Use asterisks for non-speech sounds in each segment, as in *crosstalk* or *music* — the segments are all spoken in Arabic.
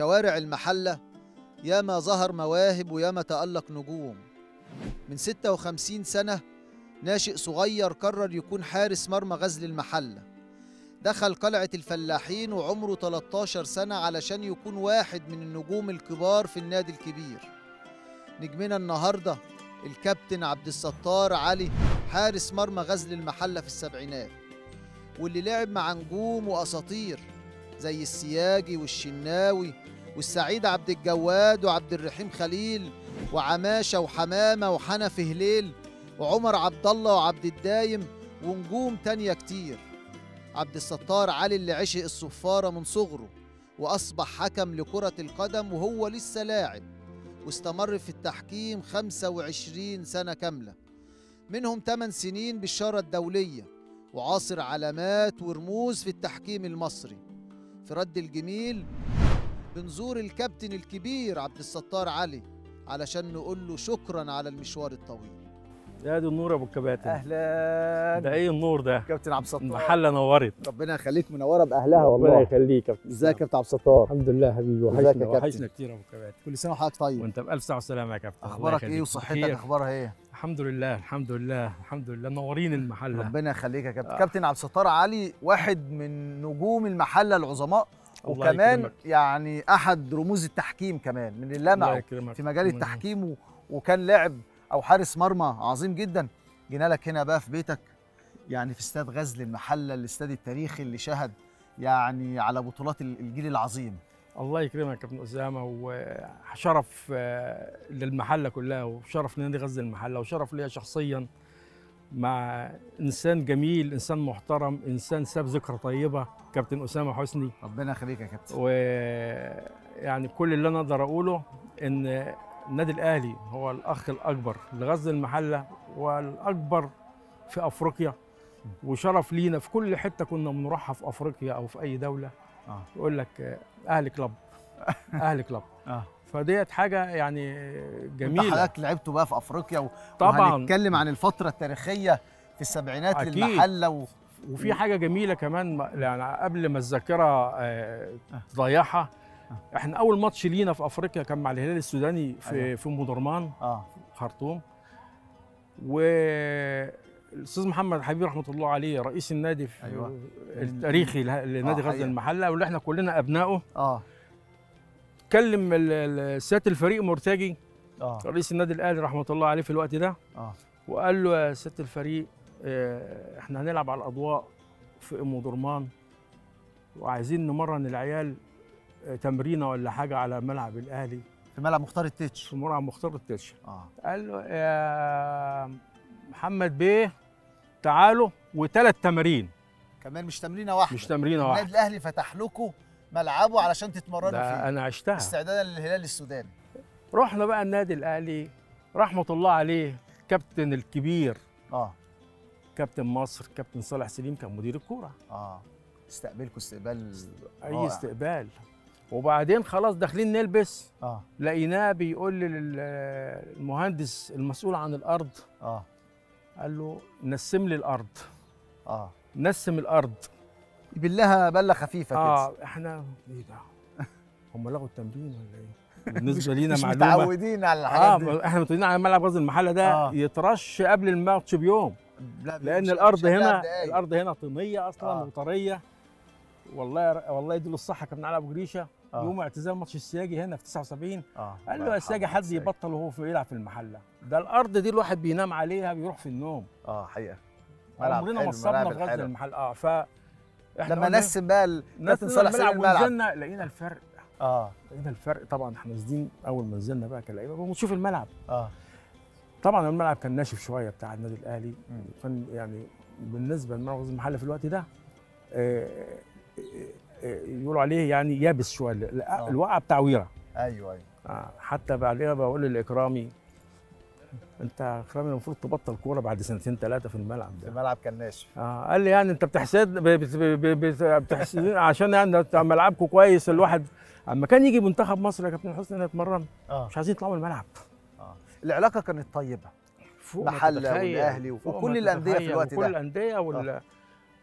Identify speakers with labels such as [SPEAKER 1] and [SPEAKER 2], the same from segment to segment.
[SPEAKER 1] شوارع المحلة ياما ظهر مواهب وياما تألق نجوم. من 56 سنة ناشئ صغير قرر يكون حارس مرمى غزل المحلة. دخل قلعة الفلاحين وعمره 13 سنة علشان يكون واحد من النجوم الكبار في النادي الكبير. نجمنا النهاردة الكابتن عبد الستار علي حارس مرمى غزل المحلة في السبعينات. واللي لعب مع نجوم وأساطير زي السياجي والشناوي والسعيد عبد الجواد وعبد الرحيم خليل وعماشة وحمامة وحنفي هليل وعمر عبد الله وعبد الدايم ونجوم تانية كتير. عبد الستار علي اللي عشق الصفارة من صغره وأصبح حكم لكرة القدم وهو لسه لاعب واستمر في التحكيم 25 سنة كاملة. منهم 8 سنين بالشارة الدولية وعاصر علامات ورموز في التحكيم المصري. في رد الجميل بنزور الكابتن الكبير عبد الستار علي علشان نقول له شكرا على المشوار الطويل.
[SPEAKER 2] يا دي النور يا أبو الكباتن.
[SPEAKER 1] أهلا.
[SPEAKER 2] ده إيه النور ده؟
[SPEAKER 1] كابتن عبد الستار.
[SPEAKER 2] المحلة نورت.
[SPEAKER 1] ربنا يخليك منوره بأهلها
[SPEAKER 2] ربنا
[SPEAKER 1] والله
[SPEAKER 2] يخليك يا كابتن.
[SPEAKER 1] ازيك يا كابتن عبد الستار؟
[SPEAKER 2] الحمد لله حبيبي وحشنا؟ وحشنا كتير يا أبو الكباتن.
[SPEAKER 1] كل سنة وحضرتك طيب.
[SPEAKER 2] وأنت بألف ساعه وسلامه يا كابتن. أخبارك.
[SPEAKER 1] إيه وصحتك. أخبارها إيه؟
[SPEAKER 2] الحمد لله الحمد لله الحمد لله. منورين المحلة.
[SPEAKER 1] ربنا يخليك يا كابتن.
[SPEAKER 2] آه.
[SPEAKER 1] كابتن عبد الستار علي واحد من نجوم المحلة العظماء
[SPEAKER 2] الله
[SPEAKER 1] وكمان
[SPEAKER 2] يكرمك. يعني
[SPEAKER 1] أحد رموز التحكيم كمان من اللي
[SPEAKER 2] يكرمك.
[SPEAKER 1] في مجال التحكيم و- وكان لاعب أو حارس مرمى عظيم جدا. جينا لك هنا بقى في بيتك يعني في استاد غزل المحلة الاستاد التاريخي اللي شهد يعني على بطولات ال- الجيل العظيم.
[SPEAKER 2] الله يكرمك يا كابتن أسامة وشرف آه، للمحلة كلها وشرف لنادي غزل المحلة وشرف ليا شخصيا مع إنسان جميل إنسان محترم إنسان ساب ذكرى طيبة كابتن أسامة حسني.
[SPEAKER 1] ربنا يخليك يا كابتن.
[SPEAKER 2] ويعني كل اللي أنا أقدر أقوله إن النادي الأهلي هو الأخ الأكبر لغزل المحلة والأكبر في أفريقيا وشرف لينا في كل حتة كنا بنروحها في أفريقيا أو في أي دولة.
[SPEAKER 1] آه.
[SPEAKER 2] يقول لك آه، أهلي كلاب *laughs* أهلي كلاب.
[SPEAKER 1] آه.
[SPEAKER 2] فديت حاجة يعني
[SPEAKER 1] أنت
[SPEAKER 2] جميلة.
[SPEAKER 1] حضرتك لعبته بقى في أفريقيا و...
[SPEAKER 2] طبعا.
[SPEAKER 1] وهنتكلم عن الفترة التاريخية في السبعينات
[SPEAKER 2] أكيد.
[SPEAKER 1] للمحله و...
[SPEAKER 2] وفي حاجة جميلة كمان ما- يعني قبل ما الذاكرة آه، تضيعها إحنا أول ماتش لينا في أفريقيا كان مع الهلال السوداني في
[SPEAKER 1] أيوة.
[SPEAKER 2] في ام درمان
[SPEAKER 1] آه.
[SPEAKER 2] خرطوم. والاستاذ محمد حبيب رحمة الله عليه رئيس النادي في
[SPEAKER 1] أيوة.
[SPEAKER 2] التاريخي له- لنادي
[SPEAKER 1] آه،
[SPEAKER 2] غزل. المحلة واللي إحنا كلنا أبنائه.
[SPEAKER 1] آه.
[SPEAKER 2] كلم سيادة الفريق مرتجي
[SPEAKER 1] آه.
[SPEAKER 2] رئيس النادي الأهلي رحمة الله عليه في الوقت ده
[SPEAKER 1] آه.
[SPEAKER 2] وقال له يا سيادة الفريق آه، إحنا هنلعب على الأضواء في أم درمان وعايزين نمرن العيال آه، تمرينة ولا حاجة على ملعب الأهلي.
[SPEAKER 1] في ملعب مختار التتش
[SPEAKER 2] في ملعب مختار التتش
[SPEAKER 1] آه.
[SPEAKER 2] قال له يا محمد بيه تعالوا وثلاث تمارين.
[SPEAKER 1] كمان مش تمرينة واحدة.
[SPEAKER 2] مش تمرينة
[SPEAKER 1] النادي
[SPEAKER 2] واحدة.
[SPEAKER 1] الأهلي فتح لكم ملعبه علشان تتمرنوا فيه.
[SPEAKER 2] أنا عشتها.
[SPEAKER 1] استعدادا للهلال السوداني.
[SPEAKER 2] رحنا بقى النادي الأهلي. رحمة الله عليه كابتن الكبير.
[SPEAKER 1] آه.
[SPEAKER 2] كابتن مصر كابتن صالح سليم كان مدير الكورة.
[SPEAKER 1] آه. استقبلكم استقبال
[SPEAKER 2] أي
[SPEAKER 1] رائع.
[SPEAKER 2] استقبال. وبعدين خلاص داخلين نلبس.
[SPEAKER 1] آه.
[SPEAKER 2] لقيناه بيقول للمهندس المسؤول عن الأرض.
[SPEAKER 1] آه.
[SPEAKER 2] قال له نسم لي الأرض.
[SPEAKER 1] آه.
[SPEAKER 2] نسم الأرض.
[SPEAKER 1] يبلها بلة خفيفة كده.
[SPEAKER 2] آه إحنا إيه ده؟ *laughs* هم لغوا التمرين ولا إيه؟ بالنسبة لينا
[SPEAKER 1] مش
[SPEAKER 2] معلومة.
[SPEAKER 1] متعودين على الحاجات دي.
[SPEAKER 2] آه إحنا متعودين على ملعب غزل المحلة ده
[SPEAKER 1] آه.
[SPEAKER 2] يترش قبل الماتش بيوم.
[SPEAKER 1] لا،
[SPEAKER 2] لأن
[SPEAKER 1] مش-
[SPEAKER 2] الأرض
[SPEAKER 1] مش
[SPEAKER 2] هنا. الأرض هنا طينية أصلا
[SPEAKER 1] آه.
[SPEAKER 2] وطرية. والله والله يديله الصحة كابتن علي أبو جريشة.
[SPEAKER 1] آه.
[SPEAKER 2] يوم اعتزال ماتش السياجي هنا في 79
[SPEAKER 1] آه.
[SPEAKER 2] قال له يا سياجي حد
[SPEAKER 1] السياجي.
[SPEAKER 2] يبطل وهو في يلعب في المحلة. ده الأرض دي الواحد بينام عليها بيروح في النوم.
[SPEAKER 1] آه حقيقة.
[SPEAKER 2] عمرنا ما صبنا في غزل. المحل. آه ف
[SPEAKER 1] لما نسم بقى الكابتن
[SPEAKER 2] نزلنا
[SPEAKER 1] صالح سليم
[SPEAKER 2] الملعب. ونزلنا لقينا الفرق.
[SPEAKER 1] آه.
[SPEAKER 2] لقينا الفرق. طبعا إحنا نازلين أول ما نزلنا بقى كلاعيبه ونشوف الملعب.
[SPEAKER 1] آه.
[SPEAKER 2] طبعا الملعب كان ناشف شوية بتاع النادي
[SPEAKER 1] الأهلي.
[SPEAKER 2] كان يعني بالنسبة لملعب غزل المحله في الوقت ده آه، آه، آه، يقولوا عليه يعني يابس شوية
[SPEAKER 1] آه.
[SPEAKER 2] الوقعة بتاع ويرة.
[SPEAKER 1] أيوه أيوه.
[SPEAKER 2] آه، حتى بعدين بقول لإكرامي أنت إكرامي المفروض تبطل كورة بعد سنتين ثلاثة في الملعب ده.
[SPEAKER 1] الملعب كان ناشف.
[SPEAKER 2] آه قال لي يعني أنت بتحسد بتحسد عشان يعني ملعبكم كويس الواحد أما كان يجي منتخب مصر يا كابتن حسني نتمرن
[SPEAKER 1] آه.
[SPEAKER 2] مش عايزين يطلعوا من الملعب.
[SPEAKER 1] آه. العلاقة كانت طيبة.
[SPEAKER 2] فوق
[SPEAKER 1] والأهلي
[SPEAKER 2] فوق
[SPEAKER 1] وكل
[SPEAKER 2] ما
[SPEAKER 1] الأندية في الوقت ده.
[SPEAKER 2] الأندية وال آه،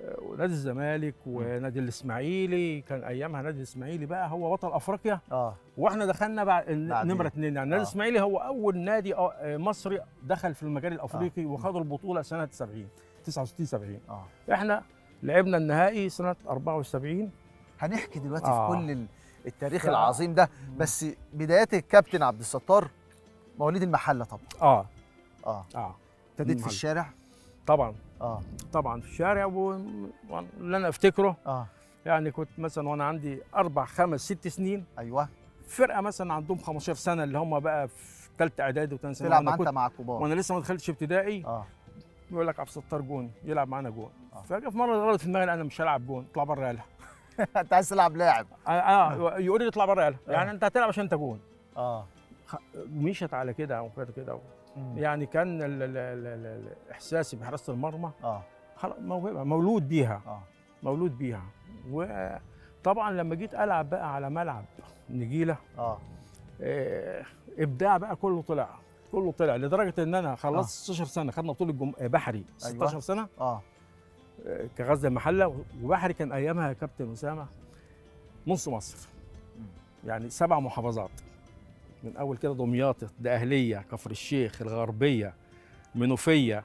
[SPEAKER 2] ونادي الزمالك ونادي الإسماعيلي. كان أيامها نادي الإسماعيلي بقى هو بطل أفريقيا.
[SPEAKER 1] آه.
[SPEAKER 2] وإحنا دخلنا بعد. نمرة اثنين يعني النادي
[SPEAKER 1] آه.
[SPEAKER 2] الإسماعيلي هو أول نادي آه، مصري دخل في المجال الأفريقي
[SPEAKER 1] آه.
[SPEAKER 2] وخد البطولة سنة 70 69 70
[SPEAKER 1] آه.
[SPEAKER 2] إحنا لعبنا النهائي سنة 74
[SPEAKER 1] هنحكي دلوقتي
[SPEAKER 2] آه.
[SPEAKER 1] في كل ال- التاريخ
[SPEAKER 2] آه.
[SPEAKER 1] العظيم ده بس بدايات الكابتن عبد الستار مواليد المحلة طبعا.
[SPEAKER 2] آه.
[SPEAKER 1] آه.
[SPEAKER 2] آه.
[SPEAKER 1] ابتديت في. الشارع.
[SPEAKER 2] طبعا.
[SPEAKER 1] آه.
[SPEAKER 2] طبعا في الشارع واللي أنا أفتكره
[SPEAKER 1] آه.
[SPEAKER 2] يعني كنت مثلا وأنا عندي أربع خمس ست سنين
[SPEAKER 1] أيوه.
[SPEAKER 2] فرقة مثلا عندهم 15 سنة اللي هم بقى في ثالثه إعدادي وثانيه ثانوي.
[SPEAKER 1] تلعب انت
[SPEAKER 2] كنت
[SPEAKER 1] مع الكبار.
[SPEAKER 2] وأنا لسه ما دخلتش ابتدائي
[SPEAKER 1] آه.
[SPEAKER 2] يقول لك عبد الستار جون يلعب معانا جون.
[SPEAKER 1] آه.
[SPEAKER 2] فجأة في مرة غلط في دماغي أنا مش هلعب جون اطلع بره يلا. *laughs*
[SPEAKER 1] أنت عايز تلعب لاعب.
[SPEAKER 2] آه, آه يقول لي اطلع بره
[SPEAKER 1] آه.
[SPEAKER 2] يعني أنت هتلعب عشان أنت جون. آه. مشت على كده وكده كده. يعني كان ال ال ال ال إحساسي بحراسة المرمى. آه. موهبة مولود بيها.
[SPEAKER 1] آه.
[SPEAKER 2] مولود بيها. وطبعا لما جيت ألعب بقى على ملعب نجيلة
[SPEAKER 1] آه.
[SPEAKER 2] آه، إبداع بقى كله طلع كله طلع لدرجة إن أنا خلصت 16 سنة خدنا بطولة جم... آه، بحري 16
[SPEAKER 1] أيوة.
[SPEAKER 2] سنة.
[SPEAKER 1] آه.
[SPEAKER 2] آه، كغزل المحلة. وبحري كان أيامها يا كابتن أسامة نص مصر. يعني سبع محافظات. من أول كده دمياط دقهليه كفر الشيخ الغربية منوفية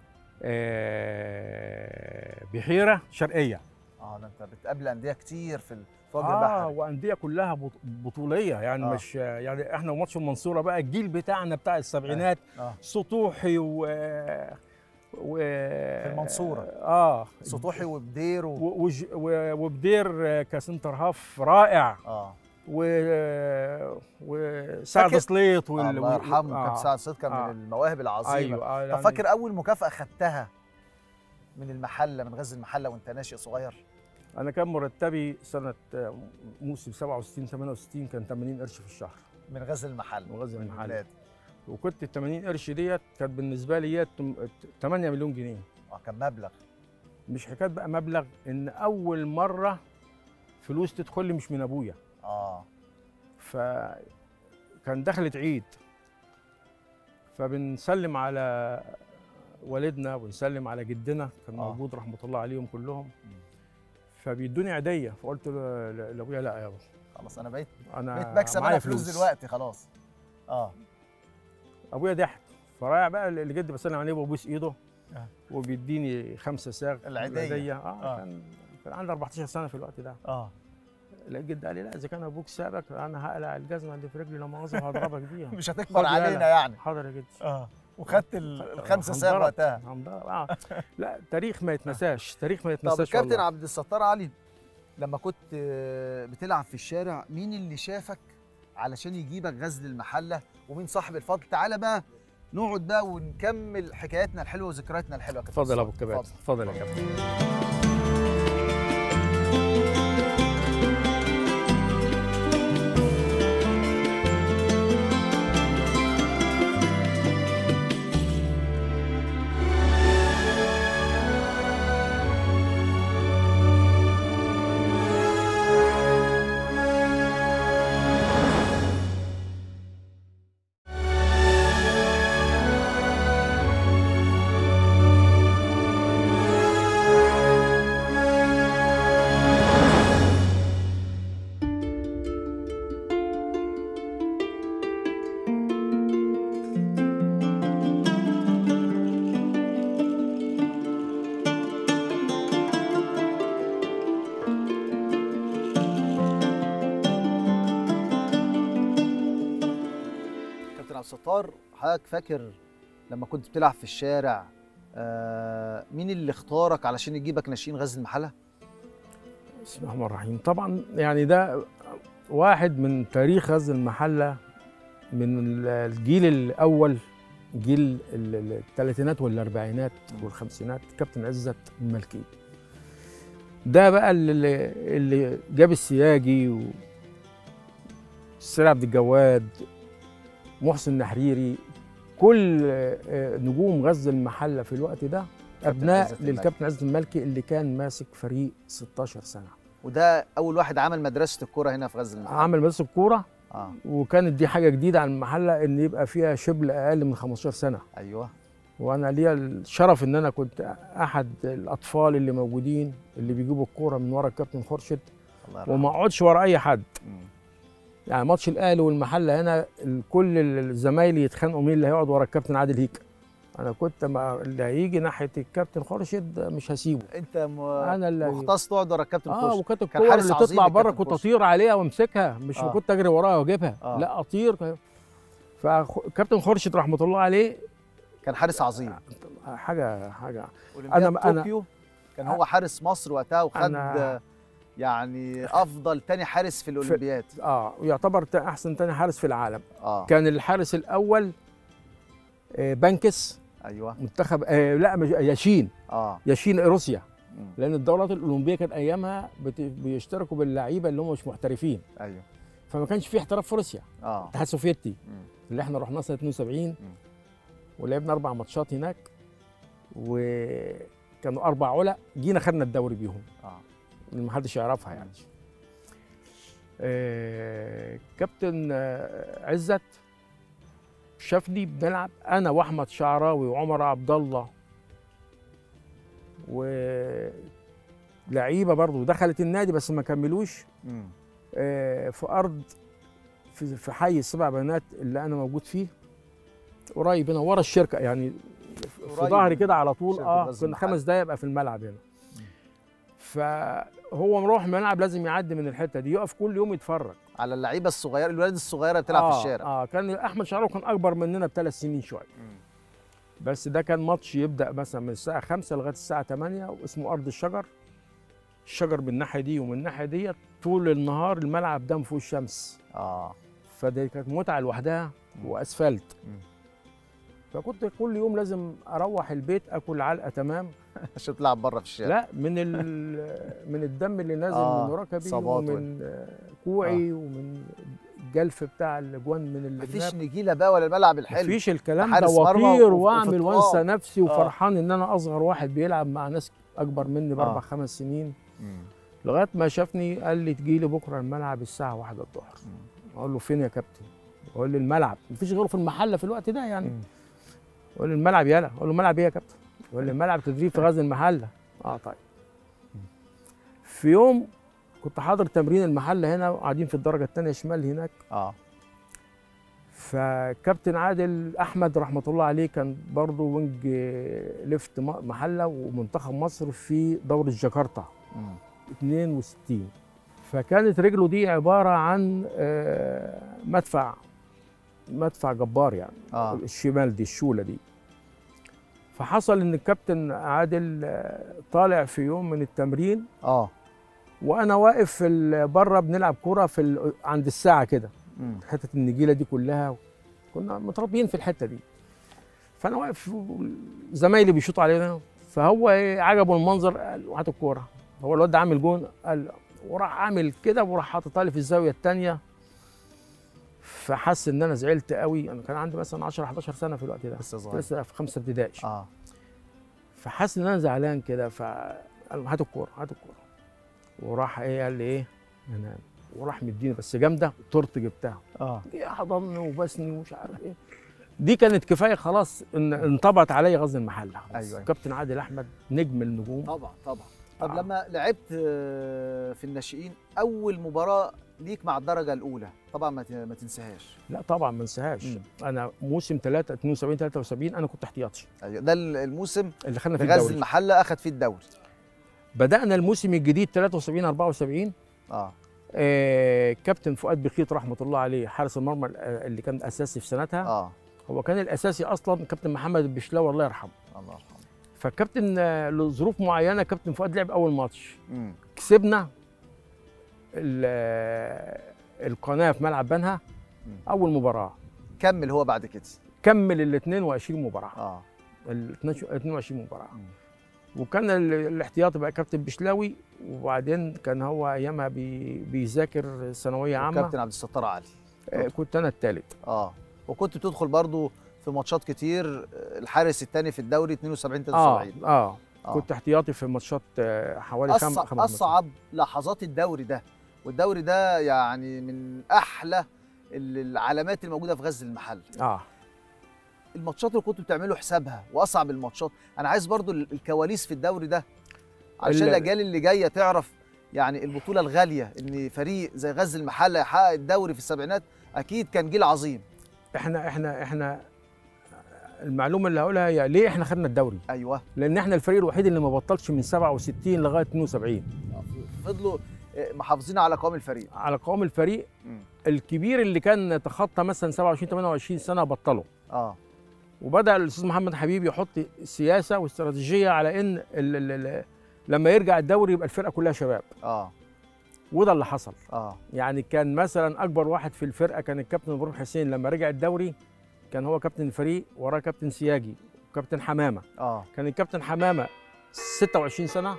[SPEAKER 2] آه، بحيرة شرقية
[SPEAKER 1] آه ده أنت بتقابل أندية كتير في في وجه آه
[SPEAKER 2] وأندية كلها بط- بطولية يعني
[SPEAKER 1] آه.
[SPEAKER 2] آه. مش يعني إحنا وماتش المنصورة بقى الجيل بتاعنا بتاع السبعينات
[SPEAKER 1] آه
[SPEAKER 2] سطوحي و و
[SPEAKER 1] في المنصورة.
[SPEAKER 2] آه
[SPEAKER 1] سطوحي وبدير و...
[SPEAKER 2] و- وبدير ك centre half رائع
[SPEAKER 1] آه
[SPEAKER 2] و وسعد سليط وال...
[SPEAKER 1] الله يرحمه
[SPEAKER 2] آه.
[SPEAKER 1] كابتن سعد صدق كان
[SPEAKER 2] آه.
[SPEAKER 1] من المواهب العظيمة.
[SPEAKER 2] أيوه آه يعني
[SPEAKER 1] فاكر أول مكافأة خدتها من المحلة من غزل المحلة وأنت ناشئ صغير؟
[SPEAKER 2] أنا كان مرتبي سنة آه، موسم 67 68 كان 80 قرش في الشهر.
[SPEAKER 1] من غزل المحله
[SPEAKER 2] من غزل المحله. وكنت ال 80 قرش ديت كانت بالنسبة لي هي تم- 8 مليون جنيه.
[SPEAKER 1] آه كان مبلغ.
[SPEAKER 2] مش حكاية بقى مبلغ إن أول مرة فلوس تدخل لي مش من أبويا.
[SPEAKER 1] آه.
[SPEAKER 2] فكان دخلت عيد. فبنسلم على والدنا ونسلم على جدنا كان
[SPEAKER 1] آه.
[SPEAKER 2] موجود رحمة الله عليهم كلهم. فبيدوني عيدية فقلت لأبويا لا يابا
[SPEAKER 1] خلاص أنا بقيت
[SPEAKER 2] أنا
[SPEAKER 1] بقيت بكسب
[SPEAKER 2] معايا
[SPEAKER 1] أنا فلوس. دلوقتي خلاص. آه.
[SPEAKER 2] أبويا ضحك. فرايح بقى لجدي بسلم عليه وبوس إيده.
[SPEAKER 1] آه.
[SPEAKER 2] وبيديني خمسة ساغ.
[SPEAKER 1] العيدية.
[SPEAKER 2] آه,
[SPEAKER 1] آه.
[SPEAKER 2] كان كان عندي 14 سنة في الوقت ده. آه. جدي قال لي لا إذا كان أبوك سابك أنا هقلع الجزمة اللي في رجلي لما مؤاخذة وهضربك بيها. *laughs*
[SPEAKER 1] مش هتكبر. علينا يعني.
[SPEAKER 2] حاضر يا جدي
[SPEAKER 1] آه. وخدت ال- الخمسة
[SPEAKER 2] هنضرب.
[SPEAKER 1] وقتها.
[SPEAKER 2] آه. لا تاريخ ما يتنساش تاريخ ما
[SPEAKER 1] طب
[SPEAKER 2] يتنساش
[SPEAKER 1] كابتن
[SPEAKER 2] والله.
[SPEAKER 1] عبد الستار علي لما كنت آه، بتلعب في الشارع مين اللي شافك علشان يجيبك غزل المحلة؟ ومين صاحب الفضل؟ تعالى بقى نقعد بقى ونكمل حكاياتنا الحلوة وذكرياتنا الحلوة يا كابتن
[SPEAKER 2] اتفضل يا
[SPEAKER 1] أبو.
[SPEAKER 2] الكباتن اتفضل يا كابتن.
[SPEAKER 1] الستار حضرتك فاكر لما كنت بتلعب في الشارع آه مين اللي اختارك علشان يجيبك ناشئين غزل المحلة؟
[SPEAKER 2] بسم الله الرحمن الرحيم. طبعا يعني ده واحد من تاريخ غزل المحلة من ال- الجيل الأول جيل ال- ال- الثلاثينات والأربعينات والخمسينات. كابتن عزت الملكي. ده بقى اللي, اللي جاب السياجي و السيد عبد الجواد محسن نحريري كل آه، نجوم غزل المحلة في الوقت ده
[SPEAKER 1] أبناء.
[SPEAKER 2] للكابتن عزت الملكي اللي كان ماسك فريق 16 سنة.
[SPEAKER 1] وده أول واحد عمل مدرسة الكورة هنا في غزل المحلة.
[SPEAKER 2] عمل مدرسة الكورة
[SPEAKER 1] آه.
[SPEAKER 2] وكانت دي حاجة جديدة على المحلة إن يبقى فيها شبل أقل من 15 سنة.
[SPEAKER 1] أيوه.
[SPEAKER 2] وأنا ليا الشرف إن أنا كنت أحد الأطفال اللي موجودين اللي بيجيبوا الكورة من ورا الكابتن خورشيد وما أقعدش ورا أي حد.
[SPEAKER 1] مم.
[SPEAKER 2] يعني ماتش الأهلي والمحله هنا كل الزمايل يتخانقوا مين اللي هيقعد ورا الكابتن عادل هيك. أنا كنت ما اللي هيجي ناحية الكابتن خورشيد مش هسيبه.
[SPEAKER 1] أنت م...
[SPEAKER 2] أنا اللي
[SPEAKER 1] مختص تقعد ورا الكابتن
[SPEAKER 2] آه
[SPEAKER 1] خورشيد.
[SPEAKER 2] وكانت
[SPEAKER 1] كان الكورة
[SPEAKER 2] اللي تطلع بره كنت. أطير عليها وأمسكها مش
[SPEAKER 1] آه.
[SPEAKER 2] كنت أجري وراها وأجيبها.
[SPEAKER 1] آه.
[SPEAKER 2] لا أطير. فكابتن خورشيد رحمة الله عليه.
[SPEAKER 1] كان حارس عظيم.
[SPEAKER 2] حاجة
[SPEAKER 1] حاجة.
[SPEAKER 2] أنا-
[SPEAKER 1] طوكيو كان هو حارس مصر وقتها وخد يعني أفضل تاني حارس في الأولمبياد.
[SPEAKER 2] آه ويعتبر أحسن تاني حارس في العالم.
[SPEAKER 1] آه.
[SPEAKER 2] كان الحارس الأول آه، بانكس
[SPEAKER 1] أيوه.
[SPEAKER 2] منتخب آه لا مش ياشين.
[SPEAKER 1] آه.
[SPEAKER 2] ياشين روسيا. لأن الدورات الأولمبية كانت أيامها بت- بيشتركوا باللعيبة اللي هم مش محترفين.
[SPEAKER 1] أيوه.
[SPEAKER 2] فما كانش في احتراف في روسيا.
[SPEAKER 1] آه.
[SPEAKER 2] الاتحاد السوفيتي. اللي إحنا رحنا سنة 72 ولعبنا أربع ماتشات هناك وكانوا أربع علا جينا خدنا الدوري بيهم.
[SPEAKER 1] آه.
[SPEAKER 2] اللي محدش يعرفها يعني آه كابتن آه، عزت شافني بنلعب أنا وأحمد شعراوي وعمر عبد الله ولعيبه برضو دخلت النادي بس ما كملوش. آه، في أرض في حي السبع بنات اللي أنا موجود فيه قريب هنا ورا الشركة يعني في ظهري كده على طول
[SPEAKER 1] آه
[SPEAKER 2] كنا. خمس دقايق ابقى في الملعب هنا فهو مروح الملعب لازم يعدي من الحتة دي يقف كل يوم يتفرج.
[SPEAKER 1] على اللعيبة الصغيرة الولاد الصغيرة بتلعب
[SPEAKER 2] آه
[SPEAKER 1] في الشارع.
[SPEAKER 2] آه كان أحمد شعراوي كان أكبر مننا بثلاث سنين
[SPEAKER 1] شوية.
[SPEAKER 2] بس ده كان ماتش يبدأ مثلا من الساعة 5 لغاية الساعة 8 واسمه أرض الشجر. الشجر من الناحية دي ومن الناحية دي طول النهار الملعب ده فوق الشمس
[SPEAKER 1] آه.
[SPEAKER 2] فدي كانت متعة لوحدها وأسفلت.
[SPEAKER 1] مم.
[SPEAKER 2] فكنت كل يوم لازم أروح البيت اكل علقه تمام؟ *laughs*
[SPEAKER 1] عشان تلعب بره في الشارع.
[SPEAKER 2] لا من ال- *laughs* من الدم اللي نازل
[SPEAKER 1] آه،
[SPEAKER 2] من ركبي ومن آه، كوعي ومن الجلف بتاع الاجوان من
[SPEAKER 1] مفيش
[SPEAKER 2] الجناب
[SPEAKER 1] نجيلة بقى ولا الملعب الحلو.
[SPEAKER 2] مفيش الكلام ده واطير وأعمل
[SPEAKER 1] وأنسى.
[SPEAKER 2] نفسي وفرحان إن أنا أصغر واحد بيلعب مع ناس أكبر مني بأربع
[SPEAKER 1] آه.
[SPEAKER 2] خمس سنين.
[SPEAKER 1] مم.
[SPEAKER 2] لغاية ما شافني قال لي تجي لي بكرة الملعب الساعة واحدة الظهر. أقول له فين يا كابتن؟ يقول لي الملعب مفيش غيره في المحله في الوقت ده يعني.
[SPEAKER 1] مم.
[SPEAKER 2] يقول لي الملعب يلا. أقول له الملعب إيه يا كابتن؟ يقول لي الملعب تدريب في غزل المحلة. آه طيب. في يوم كنت حاضر تمرين المحلة هنا وقاعدين في الدرجة الثانية شمال هناك.
[SPEAKER 1] آه.
[SPEAKER 2] فكابتن عادل أحمد رحمة الله عليه كان برضه وينج ليفت محلة ومنتخب مصر في دوره جاكرتا
[SPEAKER 1] مم.
[SPEAKER 2] 62 فكانت رجله دي عبارة عن آه، مدفع. مدفع جبار يعني.
[SPEAKER 1] آه.
[SPEAKER 2] الشمال دي الشولة دي. فحصل إن الكابتن عادل آه، طالع في يوم من التمرين.
[SPEAKER 1] آه.
[SPEAKER 2] وأنا واقف في بره بنلعب كورة في ال- عند الساعة كده. حتة النجيلة دي كلها. كنا متربيين في الحتة دي. فأنا واقف زمايلي بيشوطوا علينا. فهو إيه عجبه المنظر قال هات الكورة. هو الواد ده عامل جون قال وراح عامل كده وراح حاططها لي في الزاوية الثانية فحس إن أنا زعلت قوي. أنا كان عندي مثلا 10 11 سنة في الوقت ده.
[SPEAKER 1] لسه صغير.
[SPEAKER 2] لسه في خمسة ابتدائي.
[SPEAKER 1] آه.
[SPEAKER 2] فحس إن أنا زعلان كده فقال له هات الكورة هات الكورة. وراح إيه قال لي إيه أنا وراح مديني بس جامدة التورت جبتها.
[SPEAKER 1] آه.
[SPEAKER 2] جه حضني وبسني ومش عارف إيه. دي كانت كفاية خلاص إن انطبعت عليا غزل المحله
[SPEAKER 1] أيوة، أيوة.
[SPEAKER 2] كابتن عادل أحمد نجم النجوم.
[SPEAKER 1] طبعا طبعا. طب
[SPEAKER 2] آه.
[SPEAKER 1] لما لعبت آه، في الناشئين أول مباراة ليك مع الدرجة الأولى. طبعا ما تنساهاش.
[SPEAKER 2] لا طبعا ما انساهاش. أنا موسم 3 72 73 أنا كنت احتياطي.
[SPEAKER 1] أيوه ده ال- الموسم
[SPEAKER 2] اللي خدنا
[SPEAKER 1] في
[SPEAKER 2] فيه
[SPEAKER 1] غزل
[SPEAKER 2] الدوري.
[SPEAKER 1] المحلة اخذ فيه الدوري.
[SPEAKER 2] بدأنا الموسم الجديد 73 74
[SPEAKER 1] آه.
[SPEAKER 2] آه كابتن فؤاد بخيت رحمة الله عليه حارس المرمى ال- اللي كان أساسي في سنتها.
[SPEAKER 1] آه.
[SPEAKER 2] هو كان الأساسي أصلا كابتن محمد البشلاوي الله يرحمه.
[SPEAKER 1] الله يرحمه.
[SPEAKER 2] فالكابتن آه، لظروف معينة كابتن فؤاد لعب أول ماتش. كسبنا القناة في ملعب بنها. أول مباراة.
[SPEAKER 1] كمل هو بعد كده.
[SPEAKER 2] كمل ال 22 مباراة.
[SPEAKER 1] آه.
[SPEAKER 2] ال 22
[SPEAKER 1] مباراة.
[SPEAKER 2] وكان ال- الاحتياطي بقى كابتن بشلاوي وبعدين كان هو أيامها بي بيذاكر ثانوية عامة.
[SPEAKER 1] كابتن عبد الستار علي.
[SPEAKER 2] آه، كنت أنا الثالث
[SPEAKER 1] آه. وكنت بتدخل برضو في ماتشات كتير آه، الحارس الثاني في الدوري 72
[SPEAKER 2] آه
[SPEAKER 1] 73
[SPEAKER 2] آه
[SPEAKER 1] آه.
[SPEAKER 2] كنت احتياطي في ماتشات آه، حوالي خم...
[SPEAKER 1] أصعب,
[SPEAKER 2] خمس.
[SPEAKER 1] أصعب لحظات الدوري ده. والدوري ده يعني من أحلى ال- العلامات الموجودة في غزل المحل.
[SPEAKER 2] آه.
[SPEAKER 1] الماتشات اللي كنتوا بتعملوا حسابها وأصعب الماتشات. أنا عايز برضو ال- الكواليس في الدوري ده عشان
[SPEAKER 2] ال-
[SPEAKER 1] الأجيال اللي جاية تعرف يعني البطولة الغالية إن فريق زي غزل المحله يحقق الدوري في السبعينات أكيد كان جيل عظيم.
[SPEAKER 2] إحنا إحنا إحنا المعلومة اللي هقولها هي ليه إحنا خدنا الدوري؟
[SPEAKER 1] أيوه.
[SPEAKER 2] لأن إحنا الفريق الوحيد اللي ما بطلش من 67 لغاية 72
[SPEAKER 1] فضلوا محافظين على قوام الفريق.
[SPEAKER 2] على قوام الفريق.
[SPEAKER 1] مم.
[SPEAKER 2] الكبير اللي كان تخطى مثلا 27 28 سنة بطله.
[SPEAKER 1] آه.
[SPEAKER 2] وبدأ الأستاذ محمد حبيب يحط سياسة واستراتيجية على إن ال ال ال لما يرجع الدوري يبقى الفرقة كلها شباب.
[SPEAKER 1] آه.
[SPEAKER 2] وده اللي حصل.
[SPEAKER 1] آه.
[SPEAKER 2] يعني كان مثلا أكبر واحد في الفرقة كان الكابتن إبراهيم حسين. لما رجع الدوري كان هو كابتن الفريق وراه كابتن سياجي وكابتن حمامة.
[SPEAKER 1] آه.
[SPEAKER 2] كان الكابتن حمامة 26 سنة.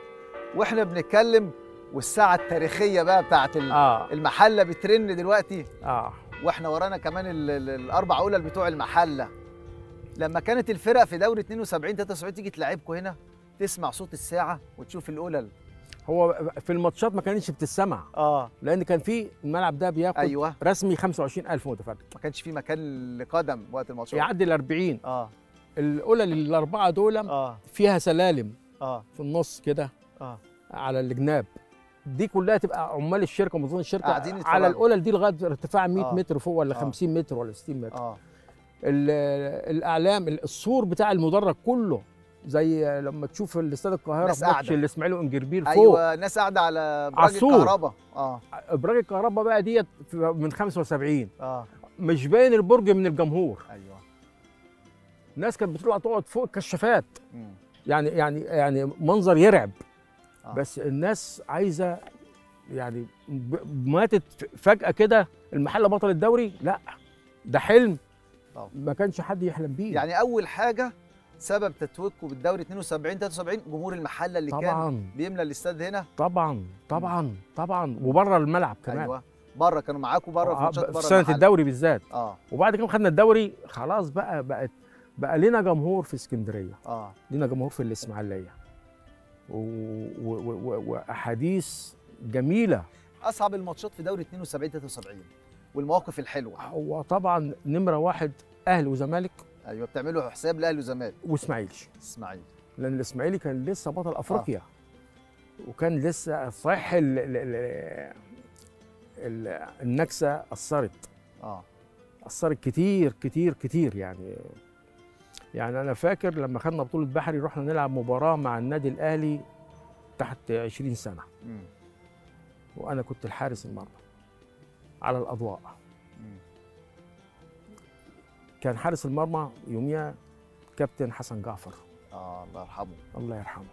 [SPEAKER 1] وإحنا بنتكلم والساعة التاريخية بقى بتاعت
[SPEAKER 2] آه.
[SPEAKER 1] المحلة بترن دلوقتي.
[SPEAKER 2] آه.
[SPEAKER 1] وإحنا ورانا كمان ال- ال- الأربع أولى بتوع المحلة. لما كانت الفرق في دوري 72 73 تيجي تلعبكم هنا تسمع صوت الساعة وتشوف الأولى
[SPEAKER 2] هو في الماتشات ما كانتش بتسمع
[SPEAKER 1] آه.
[SPEAKER 2] لأن كان في الملعب ده بياخد
[SPEAKER 1] أيوه.
[SPEAKER 2] رسمي 25000 متفرج.
[SPEAKER 1] ما كانش في مكان لقدم وقت الماتشات.
[SPEAKER 2] يعدي ال 40
[SPEAKER 1] آه.
[SPEAKER 2] الأولى الأربعة دول
[SPEAKER 1] آه.
[SPEAKER 2] فيها سلالم
[SPEAKER 1] آه.
[SPEAKER 2] في النص كده
[SPEAKER 1] آه.
[SPEAKER 2] على الجناب. دي كلها تبقى عمال الشركة وموظفين
[SPEAKER 1] الشركة.
[SPEAKER 2] على الأولى دي لغاية ارتفاع 100
[SPEAKER 1] آه.
[SPEAKER 2] متر فوق ولا
[SPEAKER 1] آه.
[SPEAKER 2] 50 متر ولا 60 متر ال- الإعلام السور بتاع المدرج كله زي لما تشوف الاستاد القاهرة
[SPEAKER 1] ناس
[SPEAKER 2] في ماتش. الإسماعيلي وانجربير فوق
[SPEAKER 1] أيوه ناس قاعدة على براج
[SPEAKER 2] عالسور.
[SPEAKER 1] الكهرباء آه
[SPEAKER 2] إبراج الكهرباء بقى ديت من 75
[SPEAKER 1] آه
[SPEAKER 2] مش باين البرج من الجمهور
[SPEAKER 1] أيوه
[SPEAKER 2] الناس كانت بتطلع تقعد فوق الكشافات. يعني يعني يعني منظر يرعب
[SPEAKER 1] آه.
[SPEAKER 2] بس الناس عايزة يعني ماتت فجأة كده المحلة بطل الدوري لأ ده حلم.
[SPEAKER 1] طبعا.
[SPEAKER 2] ما كانش حد يحلم بيه.
[SPEAKER 1] يعني أول حاجة سبب تتويجكم بالدوري 72 73 جمهور المحلة اللي كان
[SPEAKER 2] طبعا.
[SPEAKER 1] بيملى الاستاد هنا؟
[SPEAKER 2] طبعا طبعا طبعا. وبره الملعب كمان.
[SPEAKER 1] أيوه. بره كانوا معاكم بره في
[SPEAKER 2] آه،
[SPEAKER 1] ماتشات بره
[SPEAKER 2] سنة
[SPEAKER 1] المحلة.
[SPEAKER 2] الدوري بالذات.
[SPEAKER 1] آه.
[SPEAKER 2] وبعد كده خدنا الدوري خلاص بقى بقت بقى لنا جمهور في اسكندرية.
[SPEAKER 1] آه.
[SPEAKER 2] لنا جمهور في الإسماعيلية. واحاديث جميلة.
[SPEAKER 1] أصعب الماتشات في دوري 72 73 والمواقف الحلوة.
[SPEAKER 2] هو طبعا نمرة واحد أهلي وزمالك.
[SPEAKER 1] أيوه بتعملوا حساب لأهلي وزمالك.
[SPEAKER 2] وإسماعيلي.
[SPEAKER 1] اسماعيل
[SPEAKER 2] لأن الاسماعيلي كان لسه بطل أفريقيا. وكان لسه صحيح. ال... ال... ال... النكسة أثرت.
[SPEAKER 1] آه.
[SPEAKER 2] أثرت كتير كتير كتير يعني. يعني أنا فاكر لما خدنا بطولة بحري رحنا نلعب مباراة مع النادي الأهلي تحت 20
[SPEAKER 1] سنة.
[SPEAKER 2] وأنا كنت الحارس المرمى على
[SPEAKER 1] الأضواء.
[SPEAKER 2] كان حارس المرمى يوميها كابتن حسن جعفر.
[SPEAKER 1] آه الله يرحمه.
[SPEAKER 2] الله يرحمه.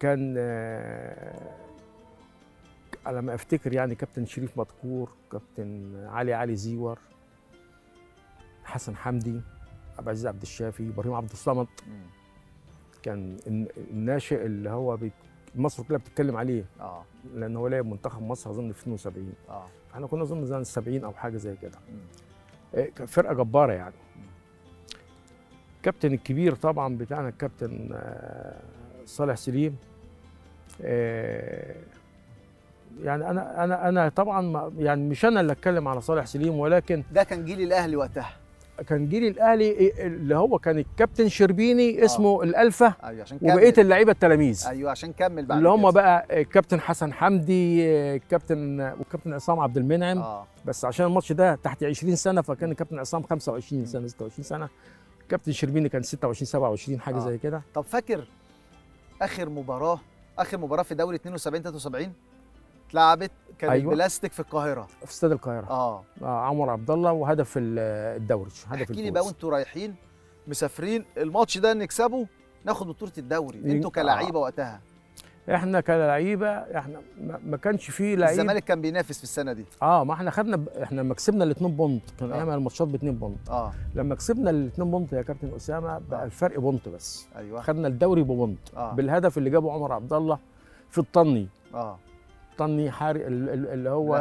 [SPEAKER 2] كان آه، على ما أفتكر يعني كابتن شريف مدكور كابتن علي علي زيور حسن حمدي. عبد العزيز عبد الشافي إبراهيم عبد الصمد. كان الن- الناشئ اللي هو مصر كلها بتتكلم عليه.
[SPEAKER 1] آه.
[SPEAKER 2] لأن هو لعب منتخب مصر أظن في 72
[SPEAKER 1] آه.
[SPEAKER 2] إحنا كنا أظن زي 70 أو حاجة زي كده. كان فرقة جبارة يعني. الكابتن الكبير طبعا بتاعنا الكابتن آه، صالح سليم. آه، يعني أنا أنا أنا طبعا يعني مش أنا اللي أتكلم على صالح سليم ولكن
[SPEAKER 1] ده كان جيل الأهلي وقتها.
[SPEAKER 2] كان جيل الأهلي إيه، اللي هو كان الكابتن شربيني اسمه الألفة
[SPEAKER 1] أيوه عشان كمل
[SPEAKER 2] وبقية اللعيبة التلاميذ.
[SPEAKER 1] أيوه عشان كمل بعد
[SPEAKER 2] اللي هم. بقى الكابتن حسن حمدي الكابتن والكابتن عصام عبد المنعم.
[SPEAKER 1] آه.
[SPEAKER 2] بس عشان الماتش ده تحت 20 سنة فكان الكابتن عصام 25 سنة 26 سنة. الكابتن شربيني كان 26 27 حاجة
[SPEAKER 1] آه.
[SPEAKER 2] زي كده.
[SPEAKER 1] طب فاكر آخر مباراة آخر مباراة في دوري 72 73 اتلعبت كان
[SPEAKER 2] أيوة.
[SPEAKER 1] في استاد القاهرة.
[SPEAKER 2] في استاد القاهرة.
[SPEAKER 1] آه.
[SPEAKER 2] آه عمر عبد الله وهدف ال- الدوري هدف
[SPEAKER 1] احكي لي بقى وانتوا رايحين مسافرين الماتش ده نكسبه ناخد بطولة الدوري. أنتوا كلاعيبه وقتها.
[SPEAKER 2] إحنا كلاعيبه إحنا ما كانش فيه لعيب.
[SPEAKER 1] الزمالك كان بينافس في السنة دي.
[SPEAKER 2] آه ما إحنا خدنا ب... إحنا لما كسبنا الاثنين بونت كان
[SPEAKER 1] آه.
[SPEAKER 2] أيام الماتشات باثنين بونت.
[SPEAKER 1] آه.
[SPEAKER 2] لما كسبنا الاثنين بونت يا كابتن أسامة بقى
[SPEAKER 1] آه.
[SPEAKER 2] الفرق بونت بس.
[SPEAKER 1] أيوه.
[SPEAKER 2] خدنا الدوري ببونت
[SPEAKER 1] آه.
[SPEAKER 2] بالهدف اللي جابه عمر عبد الله في الطني.
[SPEAKER 1] آه.
[SPEAKER 2] طني حار ال- ال- اللي هو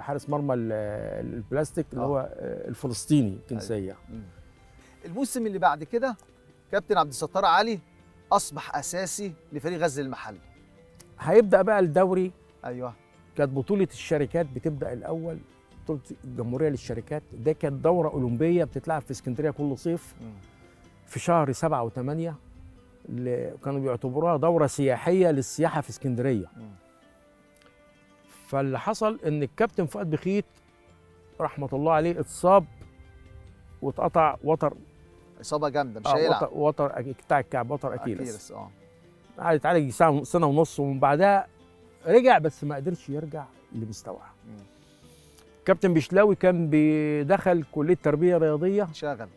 [SPEAKER 2] حارس مرمى ال- البلاستيك اللي
[SPEAKER 1] آه.
[SPEAKER 2] هو الفلسطيني الجنسية.
[SPEAKER 1] مم. الموسم اللي بعد كده كابتن عبد الستار علي أصبح أساسي لفريق غزل المحل
[SPEAKER 2] هيبدأ بقى الدوري.
[SPEAKER 1] أيوه.
[SPEAKER 2] كانت بطولة الشركات بتبدأ الأول بطولة الجمهورية للشركات. ده كانت دورة أولمبية بتتلعب في اسكندرية كل صيف.
[SPEAKER 1] مم.
[SPEAKER 2] في شهر سبعة وثمانية كانوا بيعتبروها دورة سياحية للسياحة في اسكندرية.
[SPEAKER 1] مم.
[SPEAKER 2] فاللي حصل إن الكابتن فؤاد بخيت رحمة الله عليه اتصاب واتقطع وتر.
[SPEAKER 1] إصابة جامدة مش
[SPEAKER 2] آه،
[SPEAKER 1] هيلعب.
[SPEAKER 2] وتر, وتر بتاع الكعب وتر أكيلس.
[SPEAKER 1] أكيلس آه.
[SPEAKER 2] قعد يتعالج سنة ونص ومن بعدها رجع بس ما قدرش يرجع لمستواه. كابتن بشلاوي كان بيدخل كلية تربية رياضية.
[SPEAKER 1] شغل.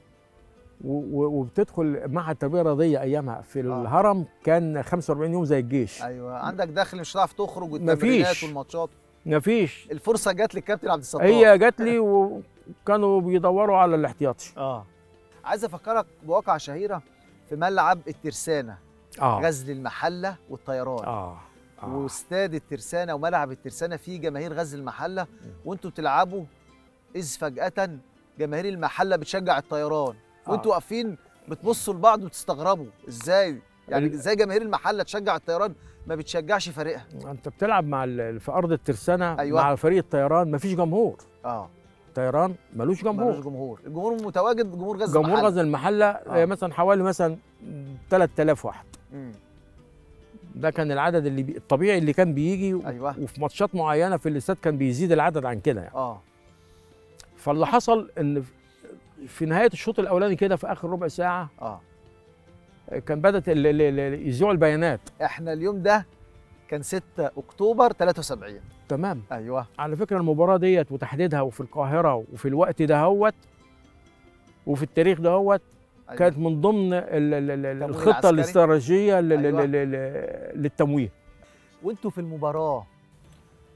[SPEAKER 2] وبتدخل معهد تربية رياضية أيامها. في الهرم كان 45 يوم زي الجيش.
[SPEAKER 1] أيوه. عندك دخل مش هتعرف تخرج والتمرينات
[SPEAKER 2] مفيش.
[SPEAKER 1] والماتشات.
[SPEAKER 2] مفيش.
[SPEAKER 1] الفرصة جت للكابتن عبد الستار.
[SPEAKER 2] هي جات لي وكانوا بيدوروا على الاحتياطي.
[SPEAKER 1] آه. عايز أفكرك بواقعه شهيرة في ملعب الترسانة.
[SPEAKER 2] آه.
[SPEAKER 1] غزل المحلة والطيران.
[SPEAKER 2] آه. آه.
[SPEAKER 1] واستاد الترسانة وملعب الترسانة فيه جماهير غزل المحلة. وأنتوا بتلعبوا إذ فجأة جماهير المحلة بتشجع الطيران.
[SPEAKER 2] آه.
[SPEAKER 1] وانتوا واقفين بتبصوا لبعض وتستغربوا. إزاي؟ يعني إزاي جماهير المحلة تشجع الطيران ما بتشجعش فريقها؟
[SPEAKER 2] أنت بتلعب مع في أرض الترسانة
[SPEAKER 1] أيوة.
[SPEAKER 2] مع فريق الطيران مفيش جمهور.
[SPEAKER 1] آه.
[SPEAKER 2] الطيران ملوش
[SPEAKER 1] ملوش
[SPEAKER 2] جمهور.
[SPEAKER 1] جمهور الجمهور متواجد جمهور غزل
[SPEAKER 2] جمهور
[SPEAKER 1] المحلة.
[SPEAKER 2] غزل المحلة
[SPEAKER 1] آه.
[SPEAKER 2] آه. مثلا حوالي مثلا 3000 واحد.
[SPEAKER 1] مم.
[SPEAKER 2] ده كان العدد اللي بي... الطبيعي اللي كان بيجي و...
[SPEAKER 1] أيوة.
[SPEAKER 2] وفي ماتشات معينة في الاستاد كان بيزيد العدد عن كده يعني.
[SPEAKER 1] آه.
[SPEAKER 2] فاللي حصل إن في- نهاية الشوط الأولاني كده في آخر ربع ساعة
[SPEAKER 1] آه
[SPEAKER 2] كان بدأت يذيعوا البيانات
[SPEAKER 1] إحنا اليوم ده كان 6 أكتوبر 73
[SPEAKER 2] تمام
[SPEAKER 1] أيوه
[SPEAKER 2] على فكرة المباراة ديت وتحديدها وفي القاهرة وفي الوقت دهوت وفي التاريخ دهوت
[SPEAKER 1] أيوة.
[SPEAKER 2] كانت من ضمن ال- ال- الخطة. الاستراتيجية
[SPEAKER 1] أيوة.
[SPEAKER 2] لل- لل- للتمويه
[SPEAKER 1] وأنتوا في المباراة